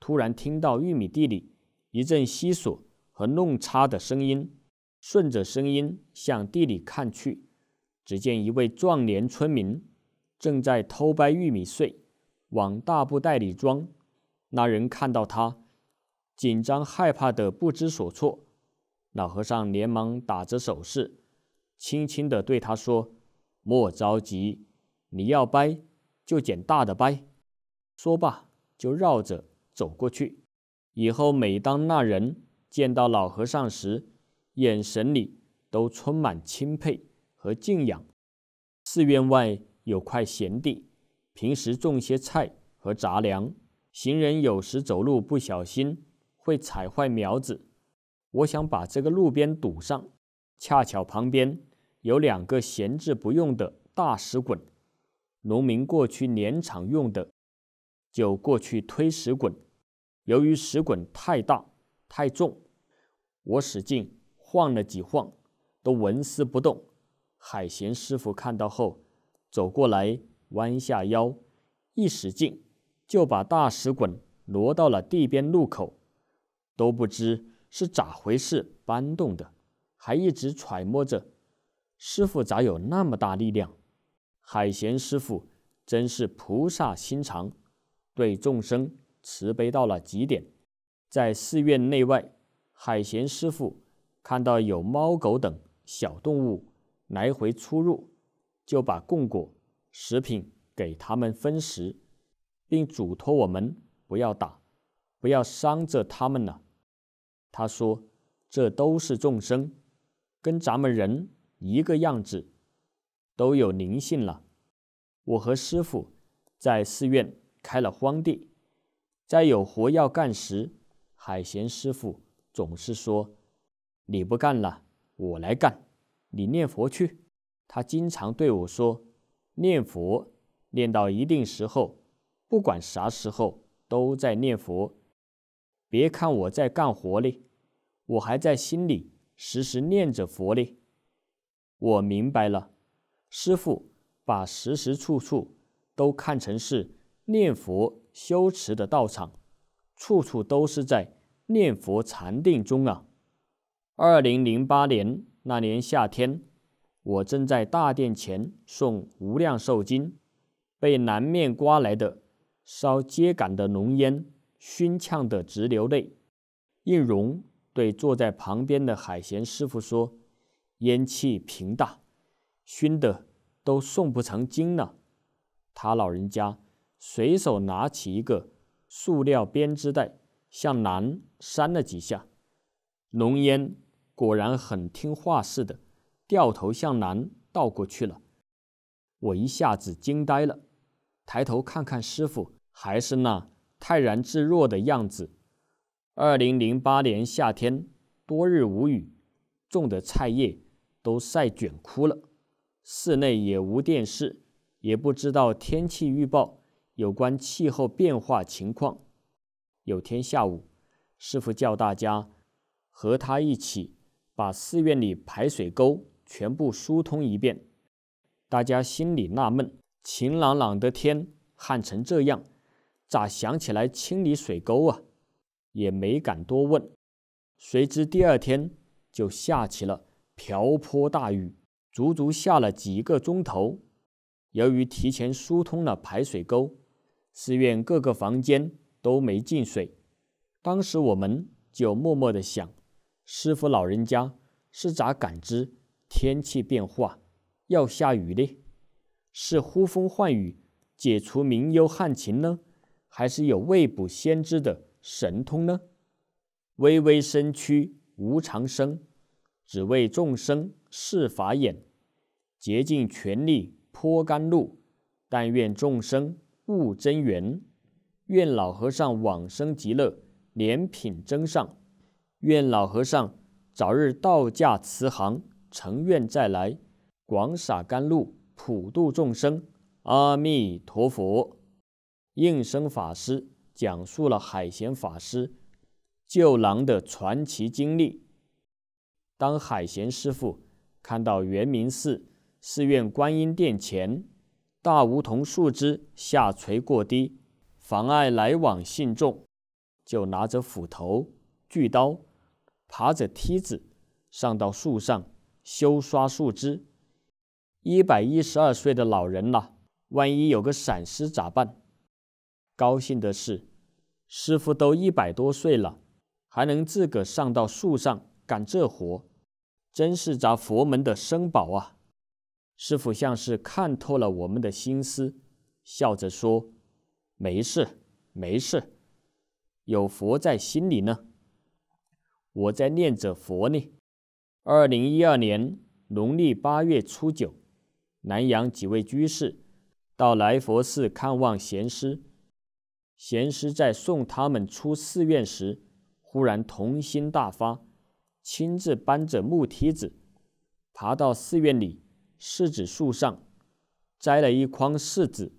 Speaker 1: 突然听到玉米地里一阵悉索和弄叉的声音，顺着声音向地里看去，只见一位壮年村民正在偷掰玉米穗，往大布袋里装。那人看到他，紧张害怕的不知所措。老和尚连忙打着手势，轻轻地对他说：“莫着急，你要掰就捡大的掰。”说罢就绕着。走过去，以后每当那人见到老和尚时，眼神里都充满钦佩和敬仰。寺院外有块闲地，平时种些菜和杂粮。行人有时走路不小心会踩坏苗子，我想把这个路边堵上。恰巧旁边有两个闲置不用的大石滚，农民过去碾场用的，就过去推石滚。由于石滚太大太重，我使劲晃了几晃，都纹丝不动。海贤师傅看到后，走过来，弯下腰，一使劲，就把大石滚挪到了地边路口。都不知是咋回事搬动的，还一直揣摩着，师傅咋有那么大力量？海贤师傅真是菩萨心肠，对众生。慈悲到了极点，在寺院内外，海贤师傅看到有猫狗等小动物来回出入，就把供果、食品给他们分食，并嘱托我们不要打，不要伤着他们了。他说：“这都是众生，跟咱们人一个样子，都有灵性了。”我和师傅在寺院开了荒地，在有活要干时，海贤师傅总是说：“你不干了，我来干，你念佛去。”他经常对我说：“念佛。”念到一定时候，不管啥时候都在念佛。别看我在干活哩，我还在心里时时念着佛哩。我明白了，师傅把时时处处都看成是念佛修持的道场，处处都是在念佛禅定中啊。二零零八年那年夏天，我正在大殿前诵《无量寿经》。被南面刮来的烧秸秆的浓烟熏呛得直流泪，应荣对坐在旁边的海贤师傅说：“烟气平大，熏得都诵不成经了。”他老人家随手拿起一个塑料编织袋，向南扇了几下，浓烟果然很听话似的，掉头向南倒过去了。我一下子惊呆了。抬头看看师傅，还是那泰然自若的样子。二零零八年夏天，多日无雨，种的菜叶都晒卷枯了。室内也无电视，也不知道天气预报有关气候变化情况。有天下午，师傅叫大家和他一起把寺院里排水沟全部疏通一遍。大家心里纳闷。晴朗朗的天，旱成这样，咋想起来清理水沟啊？也没敢多问。谁知第二天就下起了瓢泼大雨，足足下了几个钟头。由于提前疏通了排水沟，寺院各个房间都没进水。当时我们就默默的想：师傅老人家是咋感知天气变化要下雨的？是呼风唤雨解除民忧旱情呢，还是有未卜先知的神通呢？巍巍身躯无常生，只为众生释法眼，竭尽全力泼甘露，但愿众生悟真缘，愿老和尚往生极乐，莲品增上，愿老和尚早日道驾慈航，成愿再来，广洒甘露。普度众生，阿弥陀佛。应生法师讲述了海贤法师救狼的传奇经历。当海贤师傅看到圆明寺寺院观音殿前大梧桐树枝下垂过低，妨碍来往信众，就拿着斧头、锯刀，爬着梯子上到树上修刷树枝。一百一十二岁的老人了，万一有个闪失咋办？高兴的是，师傅都一百多岁了，还能自个上到树上干这活，真是咱佛门的生宝啊！师傅像是看透了我们的心思，笑着说：“没事，没事，有佛在心里呢。我在念着佛呢。”二零一二年农历八月初九。南阳几位居士到来佛寺看望贤师，贤师在送他们出寺院时，忽然童心大发，亲自搬着木梯子，爬到寺院里柿子树上，摘了一筐柿子，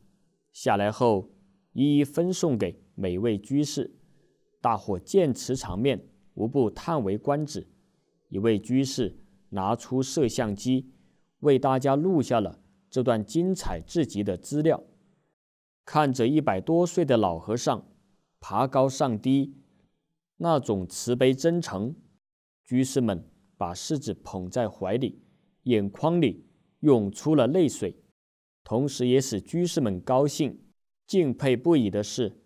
Speaker 1: 下来后一一分送给每位居士。大伙见此场面，无不叹为观止。一位居士拿出摄像机。为大家录下了这段精彩至极的资料。看着一百多岁的老和尚爬高上低，那种慈悲真诚，居士们把柿子捧在怀里，眼眶里涌出了泪水。同时，也使居士们高兴、敬佩不已的是，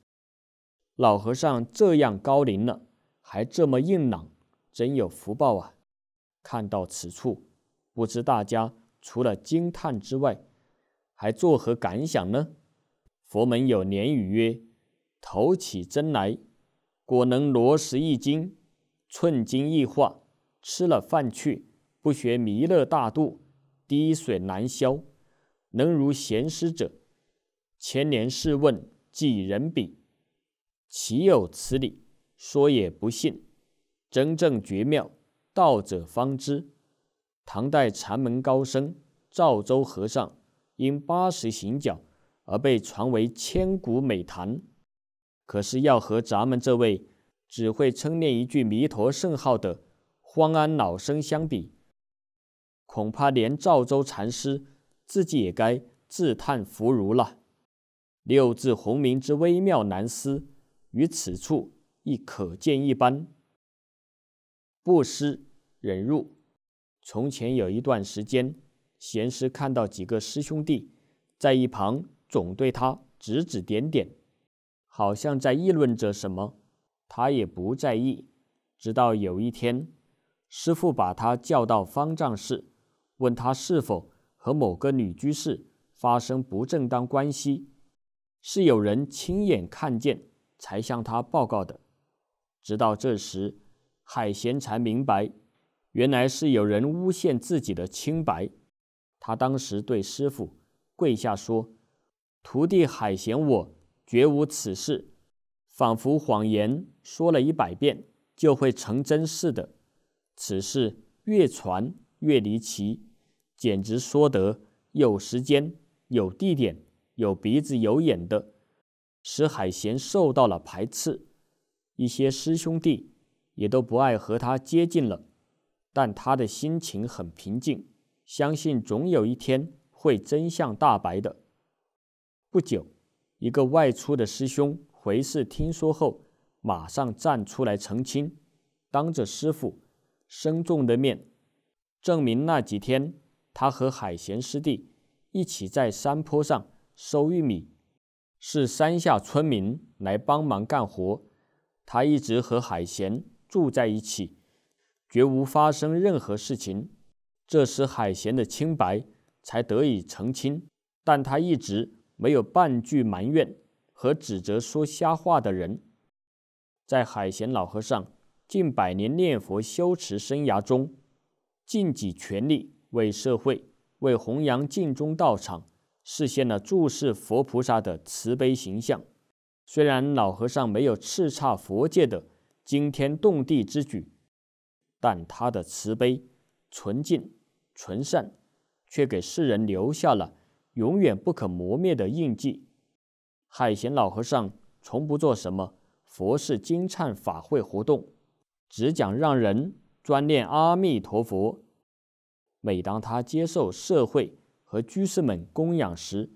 Speaker 1: 老和尚这样高龄了，还这么硬朗，真有福报啊！看到此处，不知大家。除了惊叹之外，还作何感想呢？佛门有言语曰：“头起针来，果能罗石一斤，寸金易化。吃了饭去，不学弥勒大度，滴水难消。能如贤师者，千年试问几人比？岂有此理！说也不信。真正绝妙，道者方知。唐代禅门高僧赵州和尚，因八十行脚而被传为千古美谈。可是要和咱们这位只会称念一句弥陀圣号的荒安老僧相比，恐怕连赵州禅师自己也该自叹弗如了。六字洪名之微妙难思，于此处亦可见一斑。布施忍辱。从前有一段时间，贤师看到几个师兄弟在一旁总对他指指点点，好像在议论着什么，他也不在意。直到有一天，师傅把他叫到方丈室，问他是否和某个女居士发生不正当关系，是有人亲眼看见才向他报告的。直到这时，海贤才明白。原来是有人诬陷自己的清白，他当时对师傅跪下说：“徒弟海贤，我绝无此事。”仿佛谎言说了一百遍就会成真似的。此事越传越离奇，简直说得有时间、有地点、有鼻子有眼的，使海贤受到了排斥，一些师兄弟也都不爱和他接近了。但他的心情很平静，相信总有一天会真相大白的。不久，一个外出的师兄回寺听说后，马上站出来澄清，当着师傅生众的面，证明那几天他和海贤师弟一起在山坡上收玉米，是山下村民来帮忙干活，他一直和海贤住在一起。绝无发生任何事情，这时海贤的清白才得以澄清。但他一直没有半句埋怨和指责说瞎话的人。在海贤老和尚近百年念佛修持生涯中，尽己全力为社会、为弘扬净宗道场，实现了注视佛菩萨的慈悲形象。虽然老和尚没有叱咤佛界的惊天动地之举。但他的慈悲、纯净、纯善，却给世人留下了永远不可磨灭的印记。海贤老和尚从不做什么佛事经忏法会活动，只讲让人专念阿弥陀佛。每当他接受社会和居士们供养时，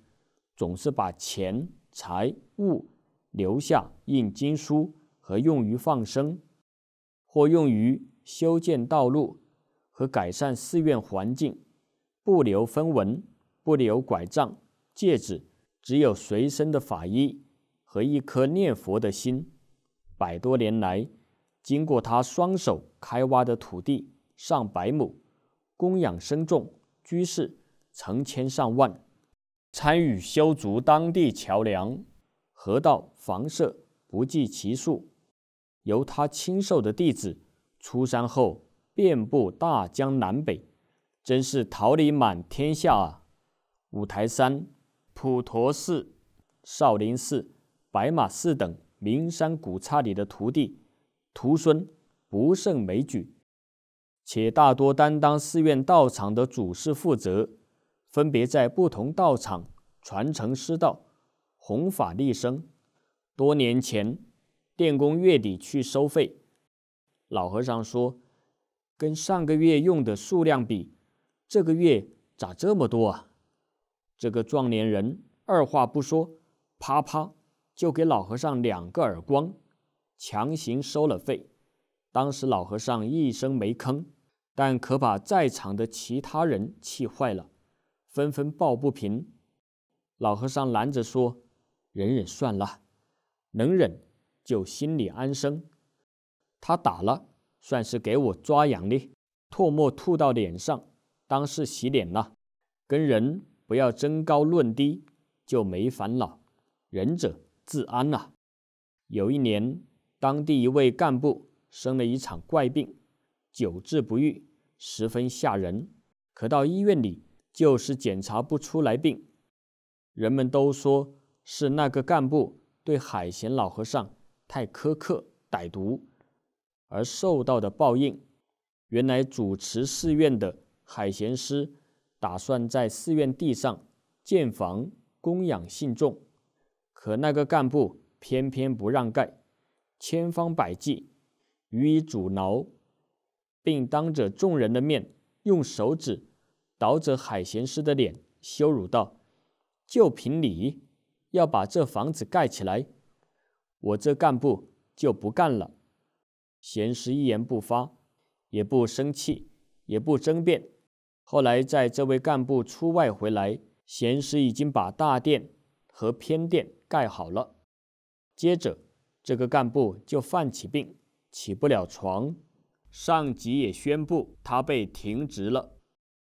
Speaker 1: 总是把钱财物留下印经书和用于放生，或用于。修建道路和改善寺院环境，不留分文，不留拐杖、戒指，只有随身的法衣和一颗念佛的心。百多年来，经过他双手开挖的土地上百亩，供养僧众居士成千上万，参与修筑当地桥梁、河道、房舍不计其数。由他亲授的弟子。出山后，遍布大江南北，真是桃李满天下啊！五台山、普陀寺、少林寺、白马寺等名山古刹里的徒弟徒孙不胜枚举，且大多担当寺院道场的主事负责，分别在不同道场传承师道、弘法利生。多年前，电工月底去收费。老和尚说：“跟上个月用的数量比，这个月咋这么多啊？”这个壮年人二话不说，啪啪就给老和尚两个耳光，强行收了费。当时老和尚一声没吭，但可把在场的其他人气坏了，纷纷抱不平。老和尚拦着说：“忍忍算了，能忍就心里安生。”他打了，算是给我抓痒的，唾沫吐到脸上，当是洗脸了。跟人不要争高论低，就没烦恼。仁者自安呐。有一年，当地一位干部生了一场怪病，久治不愈，十分吓人。可到医院里，就是检查不出来病。人们都说是那个干部对海贤老和尚太苛刻、歹毒，而受到的报应。原来主持寺院的海贤师打算在寺院地上建房供养信众，可那个干部偏偏不让盖，千方百计予以阻挠，并当着众人的面用手指捣着海贤师的脸，羞辱道：“就凭你要把这房子盖起来，我这干部就不干了。”贤师一言不发。也不生气，也不争辩。后来，在这位干部出外回来，贤师已经把大殿和偏殿盖好了。接着，这个干部就犯起病，起不了床，上级也宣布他被停职了。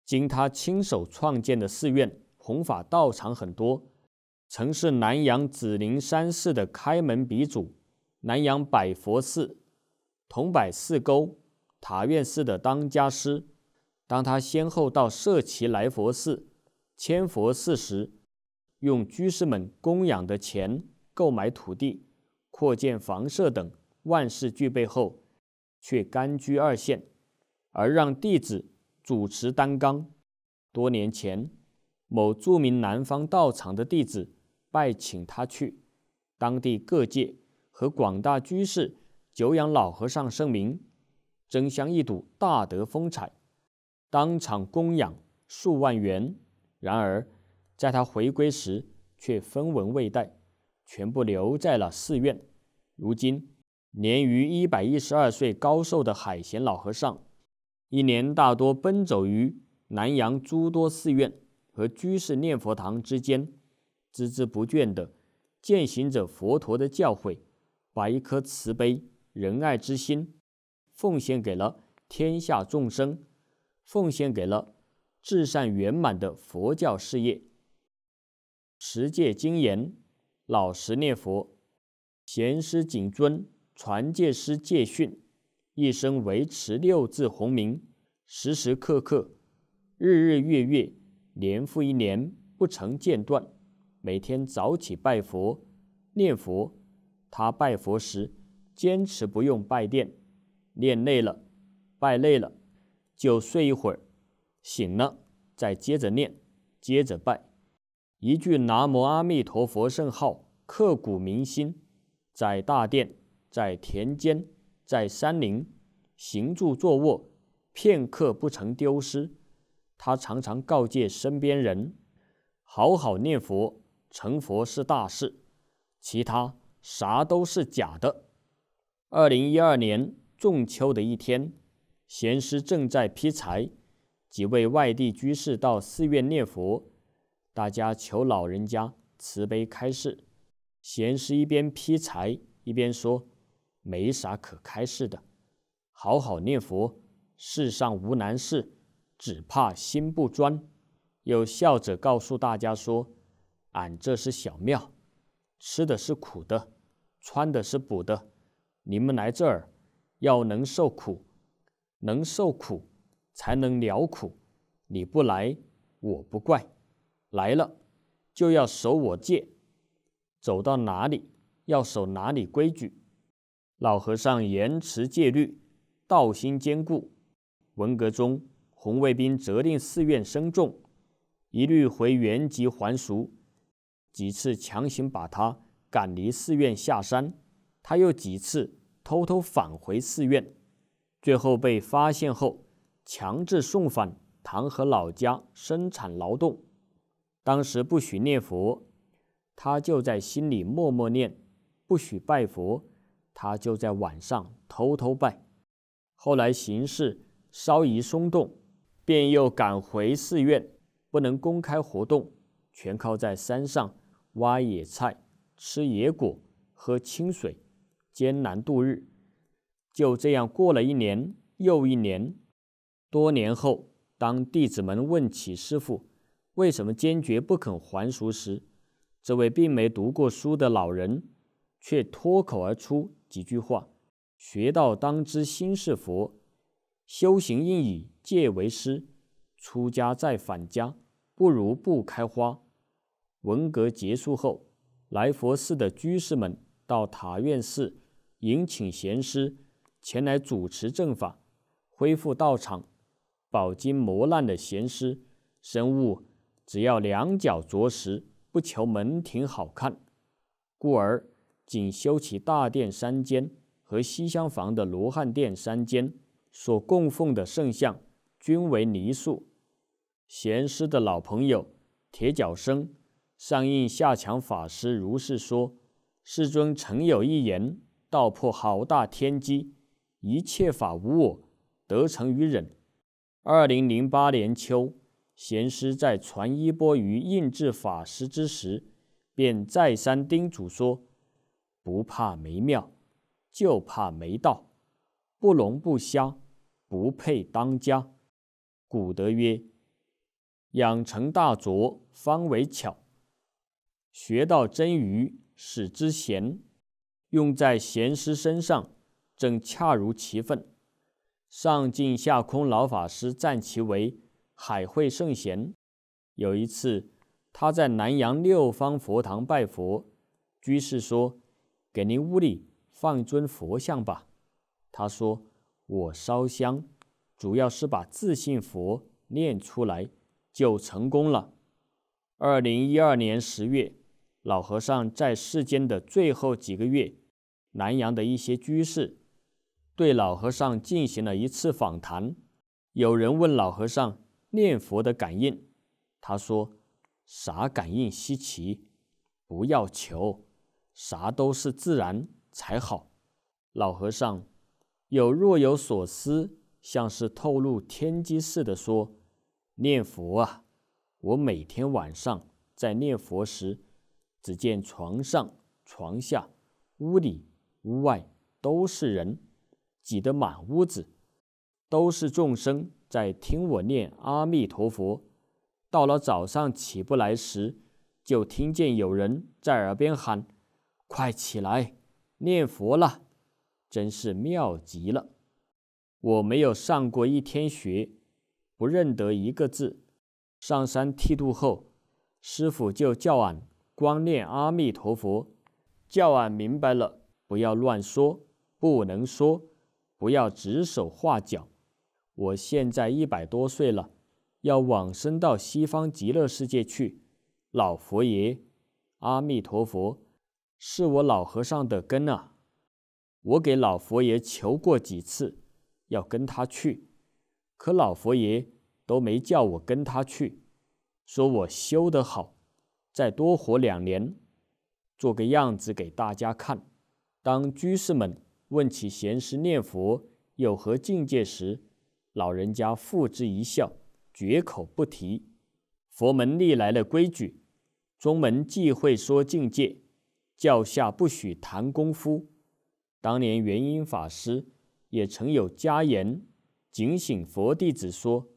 Speaker 1: 经他亲手创建的寺院，弘法道场很多，曾是南阳紫林山寺的开门鼻祖，南阳百佛寺、桐柏寺沟。塔院寺的当家师，当他先后到社旗来佛寺、千佛寺时，用居士们供养的钱购买土地、扩建房舍等万事俱备后，却甘居二线，而让弟子主持担纲。多年前，某著名南方道场的弟子拜请他去，当地各界和广大居士久仰老和尚盛名。争相一睹大德风采，当场供养数万元。然而，在他回归时，却分文未带，全部留在了寺院。如今，年逾一百一十二岁高寿的海贤老和尚，一年大多奔走于南阳诸多寺院和居士念佛堂之间，孜孜不倦地践行着佛陀的教诲，把一颗慈悲仁爱之心。奉献给了天下众生，奉献给了至善圆满的佛教事业。持戒精严，老实念佛，贤师谨遵传戒师戒训，一生维持六字洪名，时时刻刻、日日月月、年复一年不曾间断。每天早起拜佛念佛，他拜佛时坚持不用拜殿。念累了，拜累了，就睡一会儿，醒了再接着念，接着拜。一句南无阿弥陀佛圣号刻骨铭心，在大殿，在田间，在山林，行住坐卧，片刻不曾丢失。他常常告诫身边人：好好念佛，成佛是大事，其他啥都是假的。二零一二年。仲秋的一天，贤师正在劈柴，几位外地居士到寺院念佛，大家求老人家慈悲开示。贤师一边劈柴一边说：“没啥可开示的，好好念佛，世上无难事，只怕心不专。”又笑着告诉大家说：“俺这是小庙，吃的是苦的，穿的是补的，你们来这儿。”要能受苦，能受苦才能了苦。你不来，我不怪；来了，就要守我戒，走到哪里要守哪里规矩。老和尚严持戒律，道心坚固。文革中，红卫兵责令寺院僧众一律回原籍还俗，几次强行把他赶离寺院下山。他又几次。偷偷返回寺院，最后被发现后，强制送返唐河老家生产劳动。当时不许念佛，他就在心里默默念；不许拜佛，他就在晚上偷偷拜。后来形势稍一松动，便又赶回寺院，不能公开活动，全靠在山上挖野菜、吃野果、喝清水。艰难度日，就这样过了一年又一年。多年后，当弟子们问起师傅为什么坚决不肯还俗时，这位并没读过书的老人却脱口而出几句话：“学道当知心是佛，修行应以戒为师。出家再返家，不如不开花。”文革结束后，来佛寺的居士们到塔院寺迎请贤师前来主持正法，恢复道场。饱经磨难的贤师深悟，只要两脚着实，不求门庭好看，故而仅修起大殿三间和西厢房的罗汉殿三间所供奉的圣像，均为泥塑。贤师的老朋友铁脚生上应下强法师如是说：“世尊曾有一言，道破好大天机，一切法无我，得成于忍。”二零零八年秋，贤师在传衣钵于印智法师之时，便再三叮嘱说：“不怕没庙，就怕没道。不聋不瞎，不配当家。”古德曰：“养成大拙，方为巧。学到真愚，使之贤。用在贤师身上，正恰如其分。”上进下空老法师赞其为海会圣贤。有一次，他在南阳六方佛堂拜佛，居士说：“给您屋里放尊佛像吧。”他说：“我烧香，主要是把自信佛念出来，就成功了。”二零一二年十月，老和尚在世间的最后几个月，南阳的一些居士。对老和尚进行了一次访谈，有人问老和尚念佛的感应，他说：“啥感应稀奇，不要求，啥都是自然才好。”老和尚有若有所思，像是透露天机似的说：“念佛啊，我每天晚上在念佛时，只见床上、床下、屋里、屋外都是人。”挤得满屋子都是众生在听我念阿弥陀佛。到了早上起不来时，就听见有人在耳边喊：“快起来，念佛了！”真是妙极了。我没有上过一天学，不认得一个字。上山剃度后，师傅就叫俺光念阿弥陀佛，叫俺明白了，不要乱说，不能说。不要指手画脚。我现在一百多岁了，要往生到西方极乐世界去。老佛爷，阿弥陀佛，是我老和尚的根啊！我给老佛爷求过几次，要跟他去，可老佛爷都没叫我跟他去，说我修得好，再多活两年，做个样子给大家看。当居士们。问起闲时念佛有何境界时，老人家付之一笑，绝口不提。佛门历来的规矩，宗门忌讳说境界，教下不许谈功夫。当年元音法师也曾有家言，警醒佛弟子说：“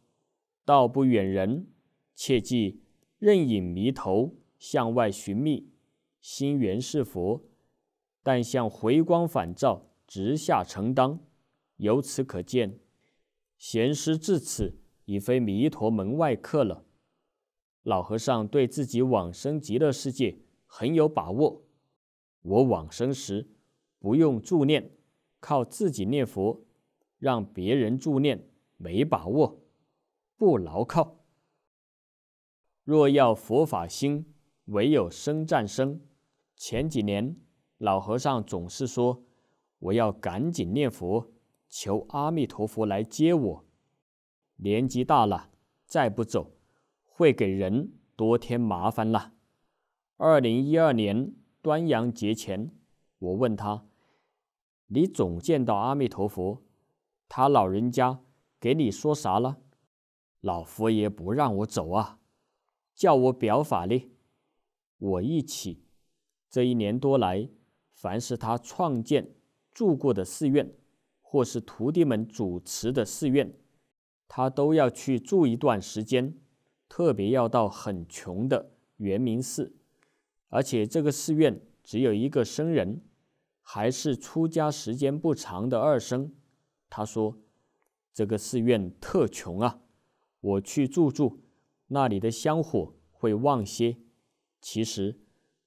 Speaker 1: 道不远人，切记任引迷头，向外寻觅，心源是佛，但向回光返照。”直下承当，由此可见，贤师至此已非弥陀门外客了。老和尚对自己往生极乐世界很有把握。我往生时不用助念，靠自己念佛，让别人助念没把握，不牢靠。若要佛法兴，唯有生战生。前几年，老和尚总是说。我要赶紧念佛，求阿弥陀佛来接我。年纪大了，再不走，会给人多添麻烦了。二零一二年端阳节前，我问他：“你总见到阿弥陀佛，他老人家给你说啥了？”老佛爷不让我走啊，叫我表法哩。我一起，这一年多来，凡是他创建。住过的寺院，或是徒弟们主持的寺院，他都要去住一段时间。特别要到很穷的圆明寺，而且这个寺院只有一个僧人，还是出家时间不长的二僧。他说：“这个寺院特穷啊，我去住住，那里的香火会旺些。”其实，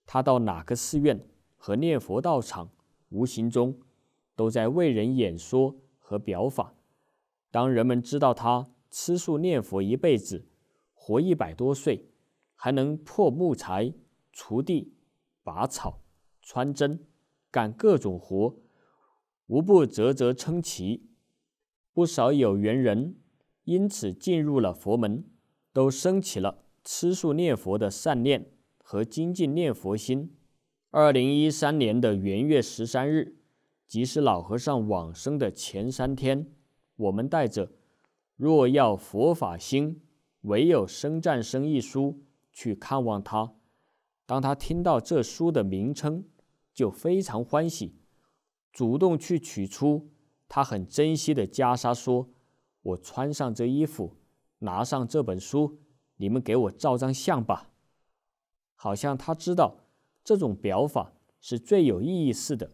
Speaker 1: 他到哪个寺院和念佛道场，无形中都在为人演说和表法。当人们知道他吃素念佛一辈子，活一百多岁，还能破木材、锄地、拔草、穿针，干各种活，无不啧啧称奇。不少有缘人因此进入了佛门，都升起了吃素念佛的善念。和精进念佛心。二零一三年的元月十三日，即是老和尚往生的前三天，我们带着“若要佛法兴，唯有生战生”一书去看望他。当他听到这书的名称，就非常欢喜，主动去取出他很珍惜的袈裟，说：“我穿上这衣服，拿上这本书，你们给我照张相吧。”好像他知道这种表法是最有意义似的。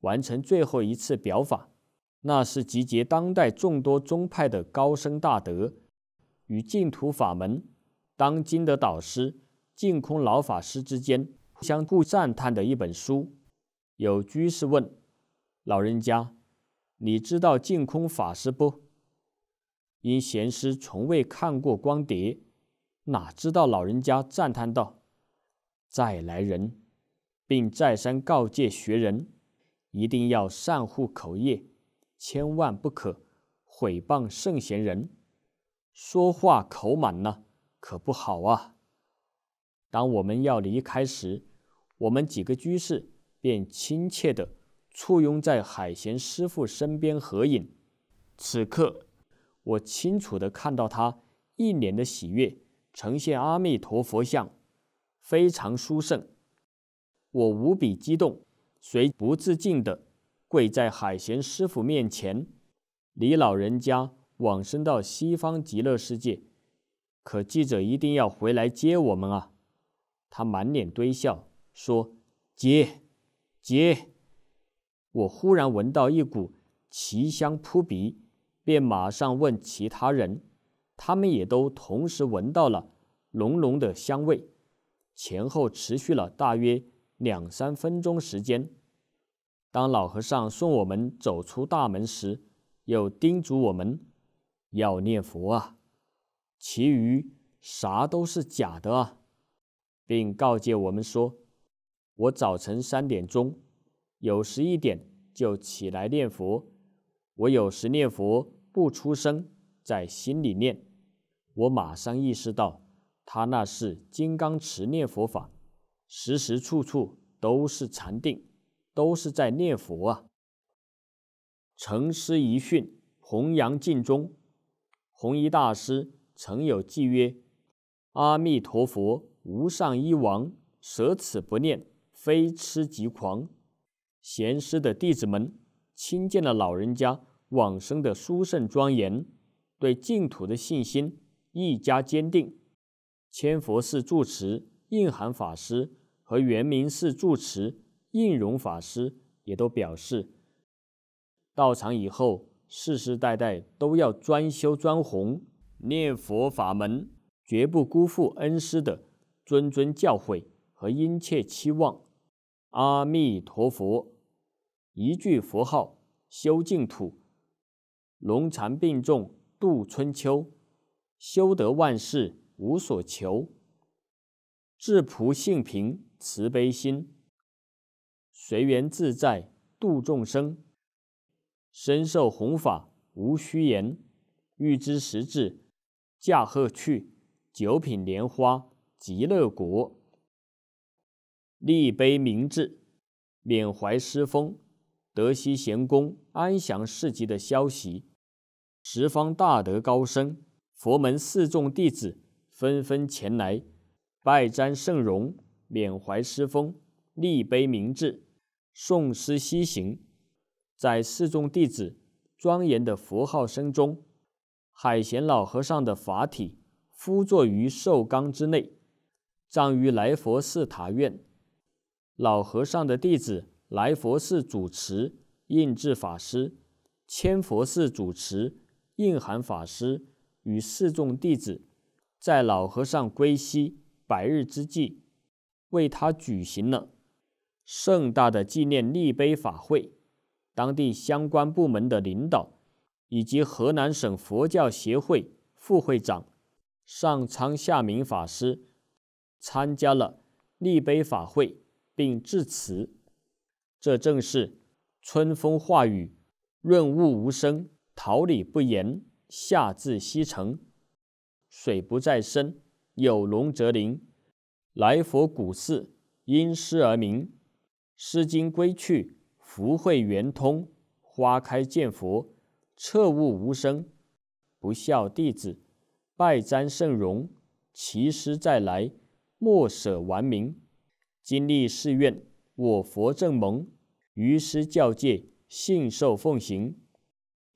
Speaker 1: 完成最后一次表法，那是集结当代众多宗派的高僧大德与净土法门当今的导师净空老法师之间相互赞叹的一本书。有居士问老人家：“你知道净空法师不？”因贤师从未看过光碟，哪知道老人家赞叹道。再来人，并再三告诫学人，一定要善护口业，千万不可毁谤圣贤人。说话口满呢，可不好啊。当我们要离开时，我们几个居士便亲切地簇拥在海贤师傅身边合影。此刻，我清楚地看到他一脸的喜悦，呈现阿弥陀佛像。非常殊胜，我无比激动，随不自禁地跪在海贤师傅面前。李老人家往生到西方极乐世界，可记者一定要回来接我们啊！他满脸堆笑说：“接，接。”我忽然闻到一股奇香扑鼻，便马上问其他人，他们也都同时闻到了浓浓的香味。前后持续了大约两三分钟时间。当老和尚送我们走出大门时，又叮嘱我们要念佛啊，其余啥都是假的啊，并告诫我们说：“我早晨三点钟，有时一点就起来念佛。我有时念佛不出声，在心里念。我马上意识到。”他那是金刚持念佛法，时时处处都是禅定，都是在念佛啊。成师一训，弘扬净宗。弘一大师曾有偈曰：“阿弥陀佛，无上一王，舍此不念，非痴即狂。”贤师的弟子们亲见了老人家往生的殊胜庄严，对净土的信心愈加坚定。千佛寺住持印涵法师和圆明寺住持印荣法师也都表示，到场以后世世代代都要专修专弘念佛法门，绝不辜负恩师的谆谆教诲和殷切期望。阿弥陀佛，一句佛号修净土，龙残病重度春秋，修得万事。无所求，质朴性平，慈悲心，随缘自在度众生，深受弘法无虚言，欲知实质，驾鹤去，九品莲花极乐国，立碑铭志，缅怀师风，德西贤公安详事迹的消息，十方大德高僧，佛门四众弟子。纷纷前来拜瞻圣容，缅怀师风，立碑铭志，诵诗西行。在四众弟子庄严的佛号声中，海贤老和尚的法体敷坐于寿缸之内，葬于来佛寺塔院老和尚的弟子来佛寺主持，印智法师、千佛寺主持，印含法师与四众弟子，在老和尚归西百日之际，为他举行了盛大的纪念立碑法会。当地相关部门的领导以及河南省佛教协会副会长上苍下明法师参加了立碑法会。并致辞，这正是春风化雨，润物无声；桃李不言，夏至西城。水不在深，有龙则灵。来佛古寺，因诗而名。诗经归去，福慧圆通。花开见佛，彻悟无声。不孝弟子，拜瞻圣容。其师再来，莫舍顽名。经历誓愿，我佛正蒙，于师教戒，信受奉行，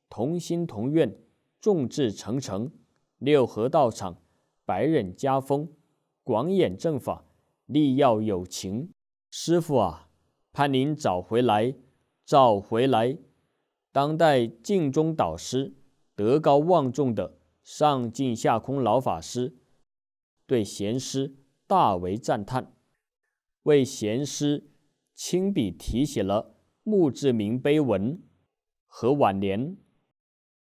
Speaker 1: 同心同愿，众志成城。六合道场，百忍家风，广演正法，力要有情。师傅啊，盼您早回来，早回来！当代净宗导师，德高望重的上进下空老法师，对贤师大为赞叹。为贤师亲笔题写了墓志铭碑文和挽联。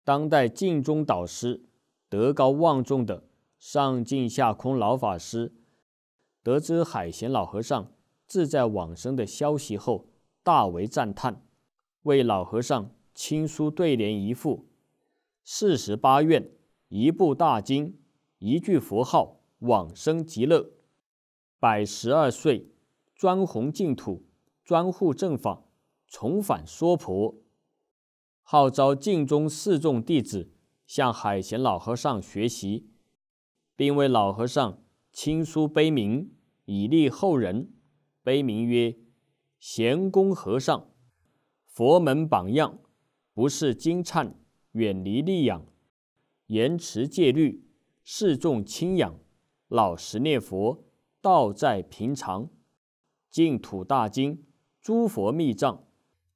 Speaker 1: 当代净宗导师德高望重的上进下空老法师，得知海贤老和尚自在往生的消息后，大为赞叹，为老和尚亲书对联一副：四十八愿，一部大经，一句佛号，往生极乐。百十二岁。专弘净土，专护正法，重返娑婆，号召净宗四众弟子向海贤老和尚学习，并为老和尚亲书碑铭，以利后人。碑铭曰：“贤公和尚，佛门榜样，不是金忏，远离利养，严持戒律，示众清养，老实念佛，道在平常。”净土大经，诸佛密藏，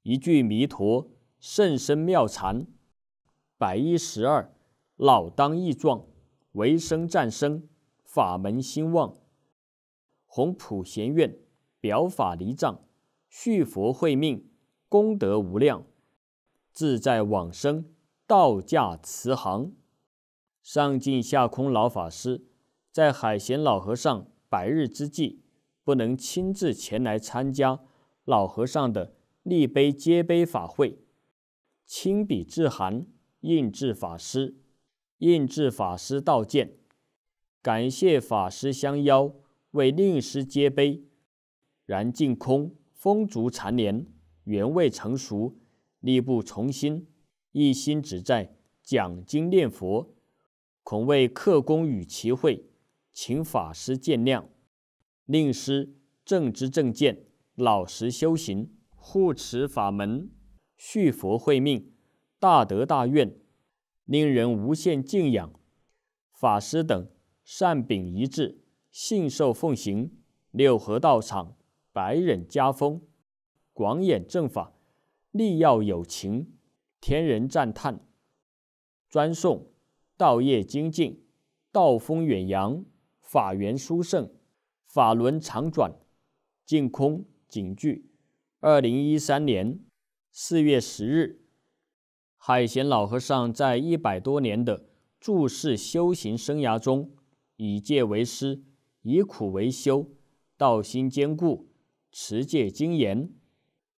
Speaker 1: 一句弥陀，甚深妙禅。百一十二，老当益壮，为生战生，法门兴旺。弘普贤愿，表法离障，续佛慧命，功德无量，自在往生，道驾慈航。上进下空老法师，在海贤老和尚百日之际。不能亲自前来参加老和尚的立碑揭碑法会，亲笔致函印制法师，印制法师道见，感谢法师相邀为令师接碑。然净空风烛残年，缘未成熟，力不从心，一心只在讲经念佛，恐为克功与其会，请法师见谅。令师正知正见，老实修行，护持法门，续佛慧命，大德大愿，令人无限敬仰。法师等善秉一致，信受奉行。六合道场，百忍家风，广演正法，利要有情，天人赞叹。专诵道业精进，道风远扬，法源殊胜。法轮常转，净空警句。二零一三年四月十日，海贤老和尚在一百多年的注释修行生涯中，以戒为师，以苦为修，道心坚固，持戒精严。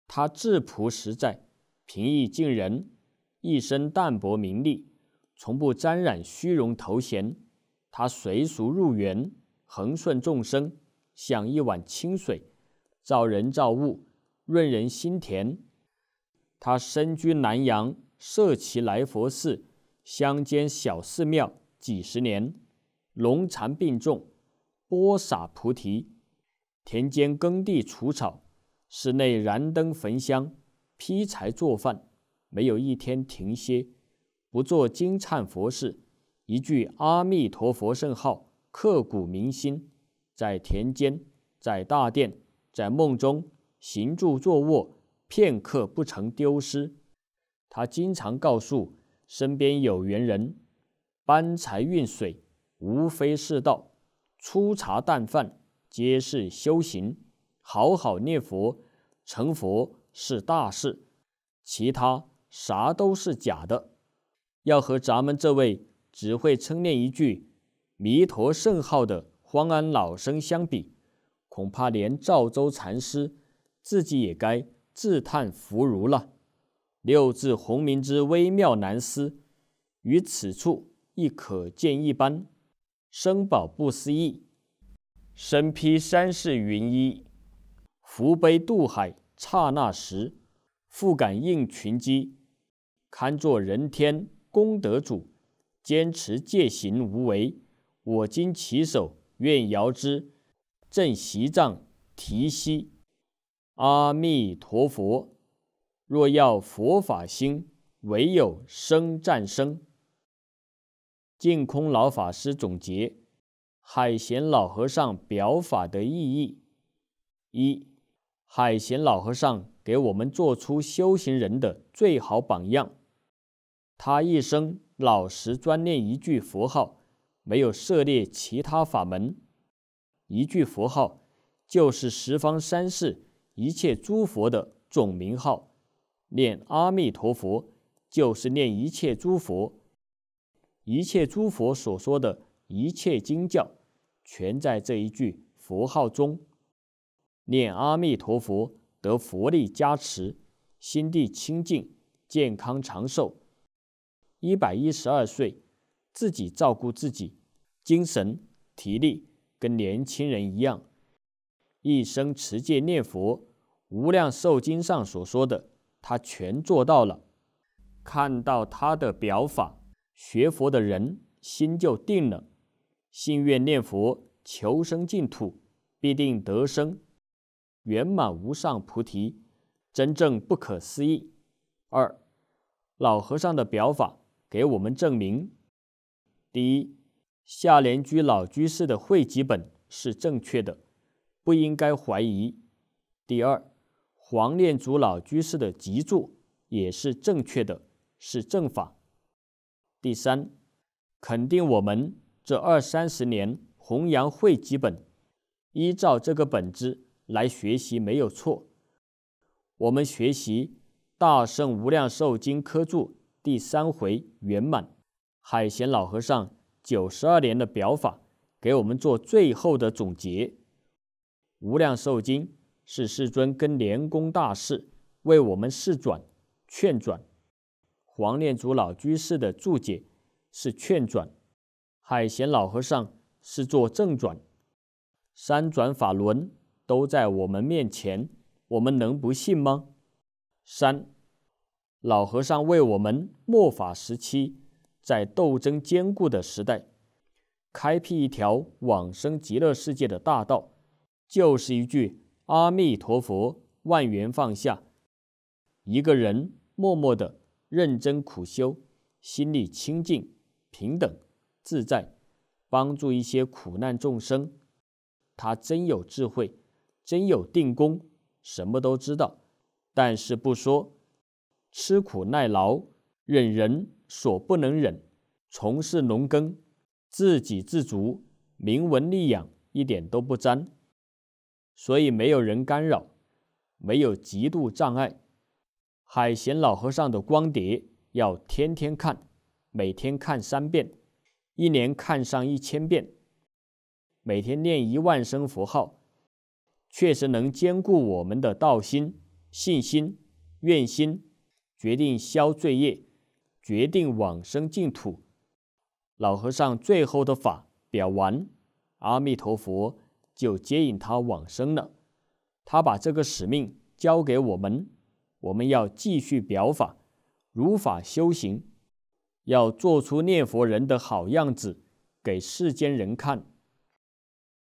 Speaker 1: 他质朴实在，平易近人，一生淡泊名利，从不沾染虚荣头衔。他随俗入缘，恒顺众生。像一碗清水，照人照物，润人心田。他身居南阳，设其来佛寺，乡间小寺庙几十年，龙禅并重，播撒菩提，田间耕地除草，室内燃灯焚香，劈柴做饭，没有一天停歇，不做金忏佛事，一句阿弥陀佛圣号刻骨铭心。在田间，在大殿，在梦中行住坐卧，片刻不曾丢失。他经常告诉身边有缘人：搬财运水，无非是道；粗茶淡饭，皆是修行。好好念佛，成佛是大事，其他啥都是假的。要和咱们这位只会称念一句“弥陀圣号”的荒安老生相比，恐怕连赵州禅师自己也该自叹弗如了。六字洪名之微妙难思，于此处亦可见一斑。生宝不思议，身披山势云衣，扶悲渡海，刹那时，复感应群机，堪作人天功德主，坚持戒行无为。我今起手，愿遥之。正席藏提膝，阿弥陀佛。若要佛法兴，唯有生战生。净空老法师总结海贤老和尚表法的意义：一、海贤老和尚给我们做出修行人的最好榜样。他一生老实专念一句佛号，没有涉猎其他法门。一句佛号就是十方三世一切诸佛的总名号，念阿弥陀佛就是念一切诸佛，一切诸佛所说的一切经教，全在这一句佛号中。念阿弥陀佛得佛力加持，心地清净，健康长寿，一百一十二岁，自己照顾自己，精神体力。跟年轻人一样，一生持戒念佛，《无量寿经》上所说的，他全做到了。看到他的表法，学佛的人心就定了，心愿念佛求生净土，必定得生圆满无上菩提，真正不可思议。二，老和尚的表法给我们证明：第一。下莲居老居士的汇集本是正确的，不应该怀疑。第二，黄念祖老居士的集注也是正确的，是正法。第三，肯定我们这二三十年弘扬汇集本，依照这个本子来学习没有错。我们学习《大圣无量寿经科注》第三回圆满，海贤老和尚。九十二年的表法，给我们做最后的总结。无量寿经是世尊跟莲公大士为我们示转、劝转；黄念祖老居士的注解是劝转；海贤老和尚是做正转。三转法轮都在我们面前，我们能不信吗？三老和尚为我们末法时期。在斗争坚固的时代，开辟一条往生极乐世界的大道，就是一句阿弥陀佛，万缘放下。一个人默默的认真苦修，心里清净平等自在，帮助一些苦难众生。他真有智慧，真有定功，什么都知道，但是不说，吃苦耐劳，忍人。所不能忍，从事农耕，自给自足，名闻利养一点都不沾，所以没有人干扰，没有极度障碍。海贤老和尚的光碟要天天看，每天看三遍，一年看上一千遍，每天念一万声佛号，确实能兼顾我们的道心、信心、愿心，决定消罪业。决定往生净土，老和尚最后的法表完，阿弥陀佛就接引他往生了。他把这个使命交给我们，我们要继续表法，如法修行，要做出念佛人的好样子给世间人看。